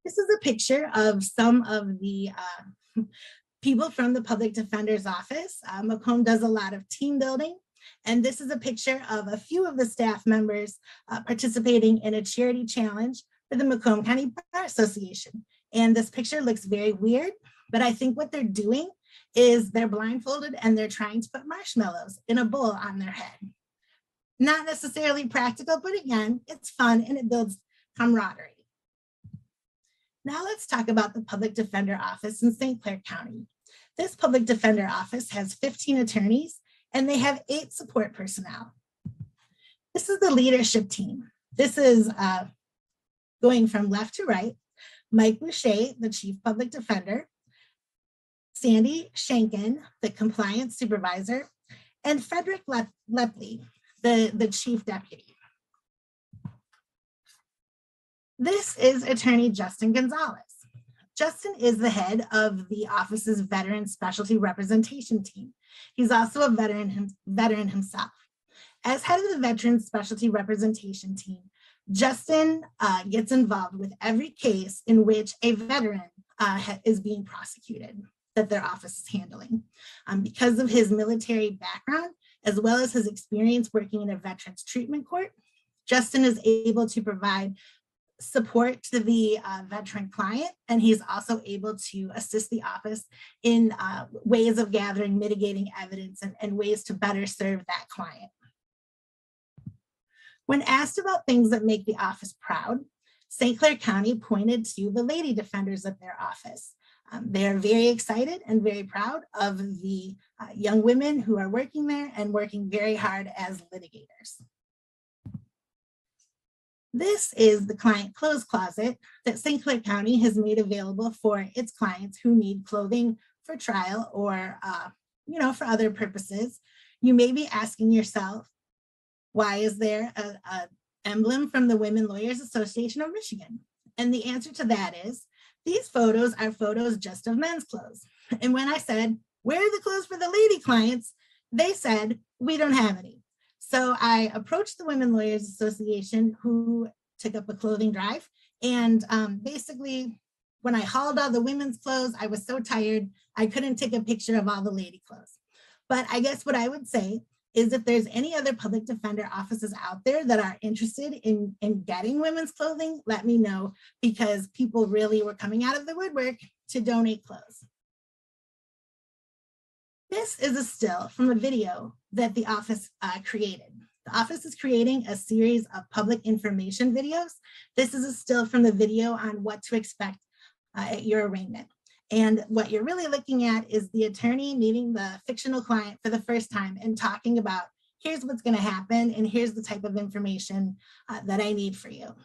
[SPEAKER 8] This is a picture of some of the uh, people from the Public Defender's Office. Uh, Macomb does a lot of team building. And this is a picture of a few of the staff members uh, participating in a charity challenge for the Macomb County Bar Association. And this picture looks very weird, but I think what they're doing is they're blindfolded and they're trying to put marshmallows in a bowl on their head. Not necessarily practical, but again, it's fun and it builds camaraderie. Now let's talk about the Public Defender Office in St. Clair County. This Public Defender Office has 15 attorneys and they have eight support personnel. This is the leadership team. This is uh, going from left to right. Mike Boucher, the Chief Public Defender, Sandy Shankin, the Compliance Supervisor, and Frederick Lep Lepley, the, the Chief Deputy. This is Attorney Justin Gonzalez. Justin is the head of the office's Veteran Specialty Representation Team. He's also a veteran, him, veteran himself. As head of the Veteran Specialty Representation Team, Justin uh, gets involved with every case in which a veteran uh, is being prosecuted that their office is handling. Um, because of his military background, as well as his experience working in a veterans treatment court, Justin is able to provide support to the uh, veteran client, and he's also able to assist the office in uh, ways of gathering mitigating evidence and, and ways to better serve that client. When asked about things that make the office proud, St. Clair County pointed to the lady defenders of their office. Um, they are very excited and very proud of the uh, young women who are working there and working very hard as litigators. This is the client clothes closet that St. Clair County has made available for its clients who need clothing for trial or, uh, you know, for other purposes. You may be asking yourself, why is there a, a emblem from the Women Lawyers Association of Michigan? And the answer to that is these photos are photos just of men's clothes. And when I said, where are the clothes for the lady clients? They said, we don't have any. So I approached the Women Lawyers Association who took up a clothing drive. And um, basically, when I hauled all the women's clothes, I was so tired, I couldn't take a picture of all the lady clothes. But I guess what I would say is if there's any other public defender offices out there that are interested in, in getting women's clothing, let me know because people really were coming out of the woodwork to donate clothes. This is a still from a video that the office uh, created. The office is creating a series of public information videos. This is a still from the video on what to expect uh, at your arraignment. And what you're really looking at is the attorney meeting the fictional client for the first time and talking about, here's what's gonna happen and here's the type of information uh, that I need for you.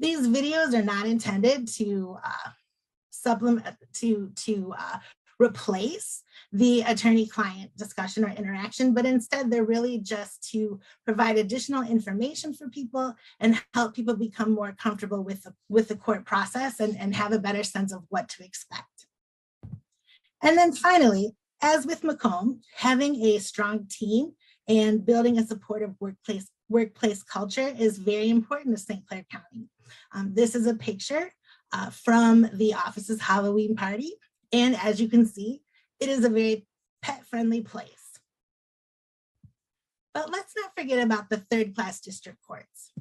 [SPEAKER 8] These videos are not intended to uh, supplement, to, to uh, replace the attorney-client discussion or interaction, but instead they're really just to provide additional information for people and help people become more comfortable with the, with the court process and, and have a better sense of what to expect. And then finally, as with Macomb, having a strong team and building a supportive workplace workplace culture is very important to St. Clair County. Um, this is a picture uh, from the office's Halloween party. And as you can see, it is a very pet-friendly place. But let's not forget about the third-class district courts.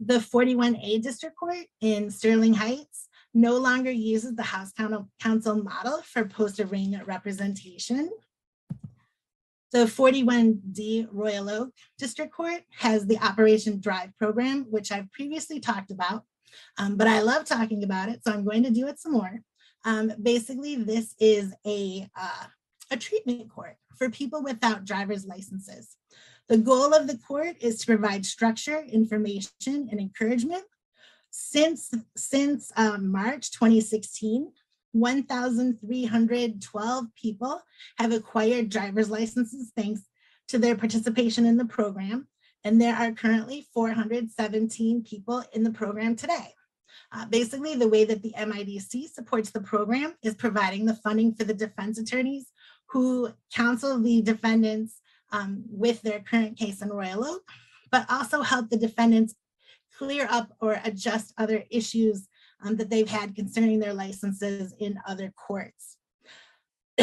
[SPEAKER 8] The 41A District Court in Sterling Heights no longer uses the House Coun- Counsel model for post-arraignment representation. The 41D Royal Oak District Court has the Operation Drive program, which I've previously talked about, um, but I love talking about it, so I'm going to do it some more. Um, basically, this is a, uh, a treatment court for people without driver's licenses. The goal of the court is to provide structure, information, and encouragement. Since, since um, March 2016, 1,312 people have acquired driver's licenses thanks to their participation in the program. And there are currently 417 people in the program today. Uh, basically, the way that the MIDC supports the program is providing the funding for the defense attorneys who counsel the defendants um, with their current case in Royal Oak, but also help the defendants clear up or adjust other issues um, that they've had concerning their licenses in other courts.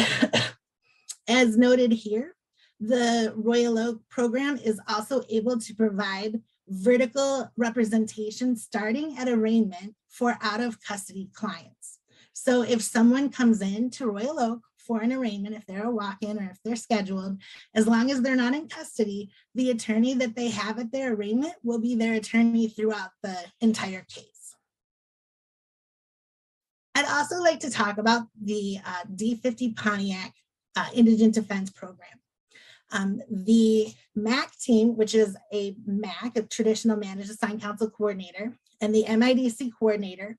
[SPEAKER 8] As noted here, the Royal Oak program is also able to provide vertical representation starting at arraignment for out of custody clients. So if someone comes in to Royal Oak for an arraignment, if they're a walk-in or if they're scheduled, as long as they're not in custody, the attorney that they have at their arraignment will be their attorney throughout the entire case. I'd also like to talk about the uh, D50 Pontiac uh, Indigent Defense Program. Um, the MAC team, which is a MAC, a traditional managed assigned counsel coordinator, and the MIDC coordinator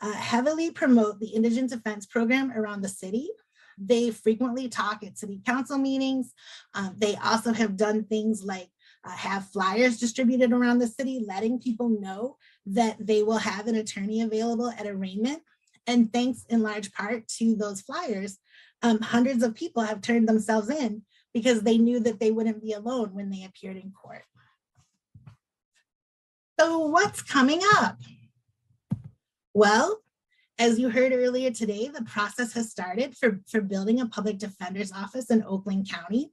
[SPEAKER 8] uh, heavily promote the indigent defense program around the city. They frequently talk at city council meetings. Um, they also have done things like uh, have flyers distributed around the city, letting people know that they will have an attorney available at arraignment. And thanks in large part to those flyers, um, hundreds of people have turned themselves in because they knew that they wouldn't be alone when they appeared in court. So what's coming up? Well, as you heard earlier today, the process has started for, for building a public defender's office in Oakland County.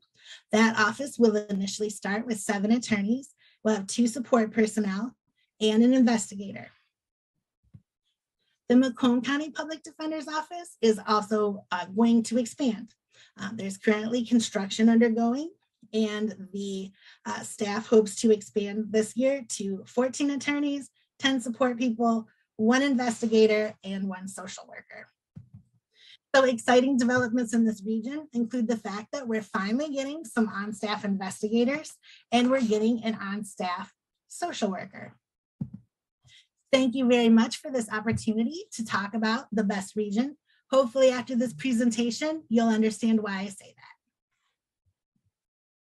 [SPEAKER 8] That office will initially start with seven attorneys. We'll have two support personnel and an investigator. The Macomb County Public Defender's Office is also uh, going to expand. Uh, there's currently construction undergoing and the uh, staff hopes to expand this year to 14 attorneys, 10 support people, one investigator, and one social worker. So exciting developments in this region include the fact that we're finally getting some on-staff investigators and we're getting an on-staff social worker. Thank you very much for this opportunity to talk about the best region. Hopefully after this presentation, you'll understand why I say that.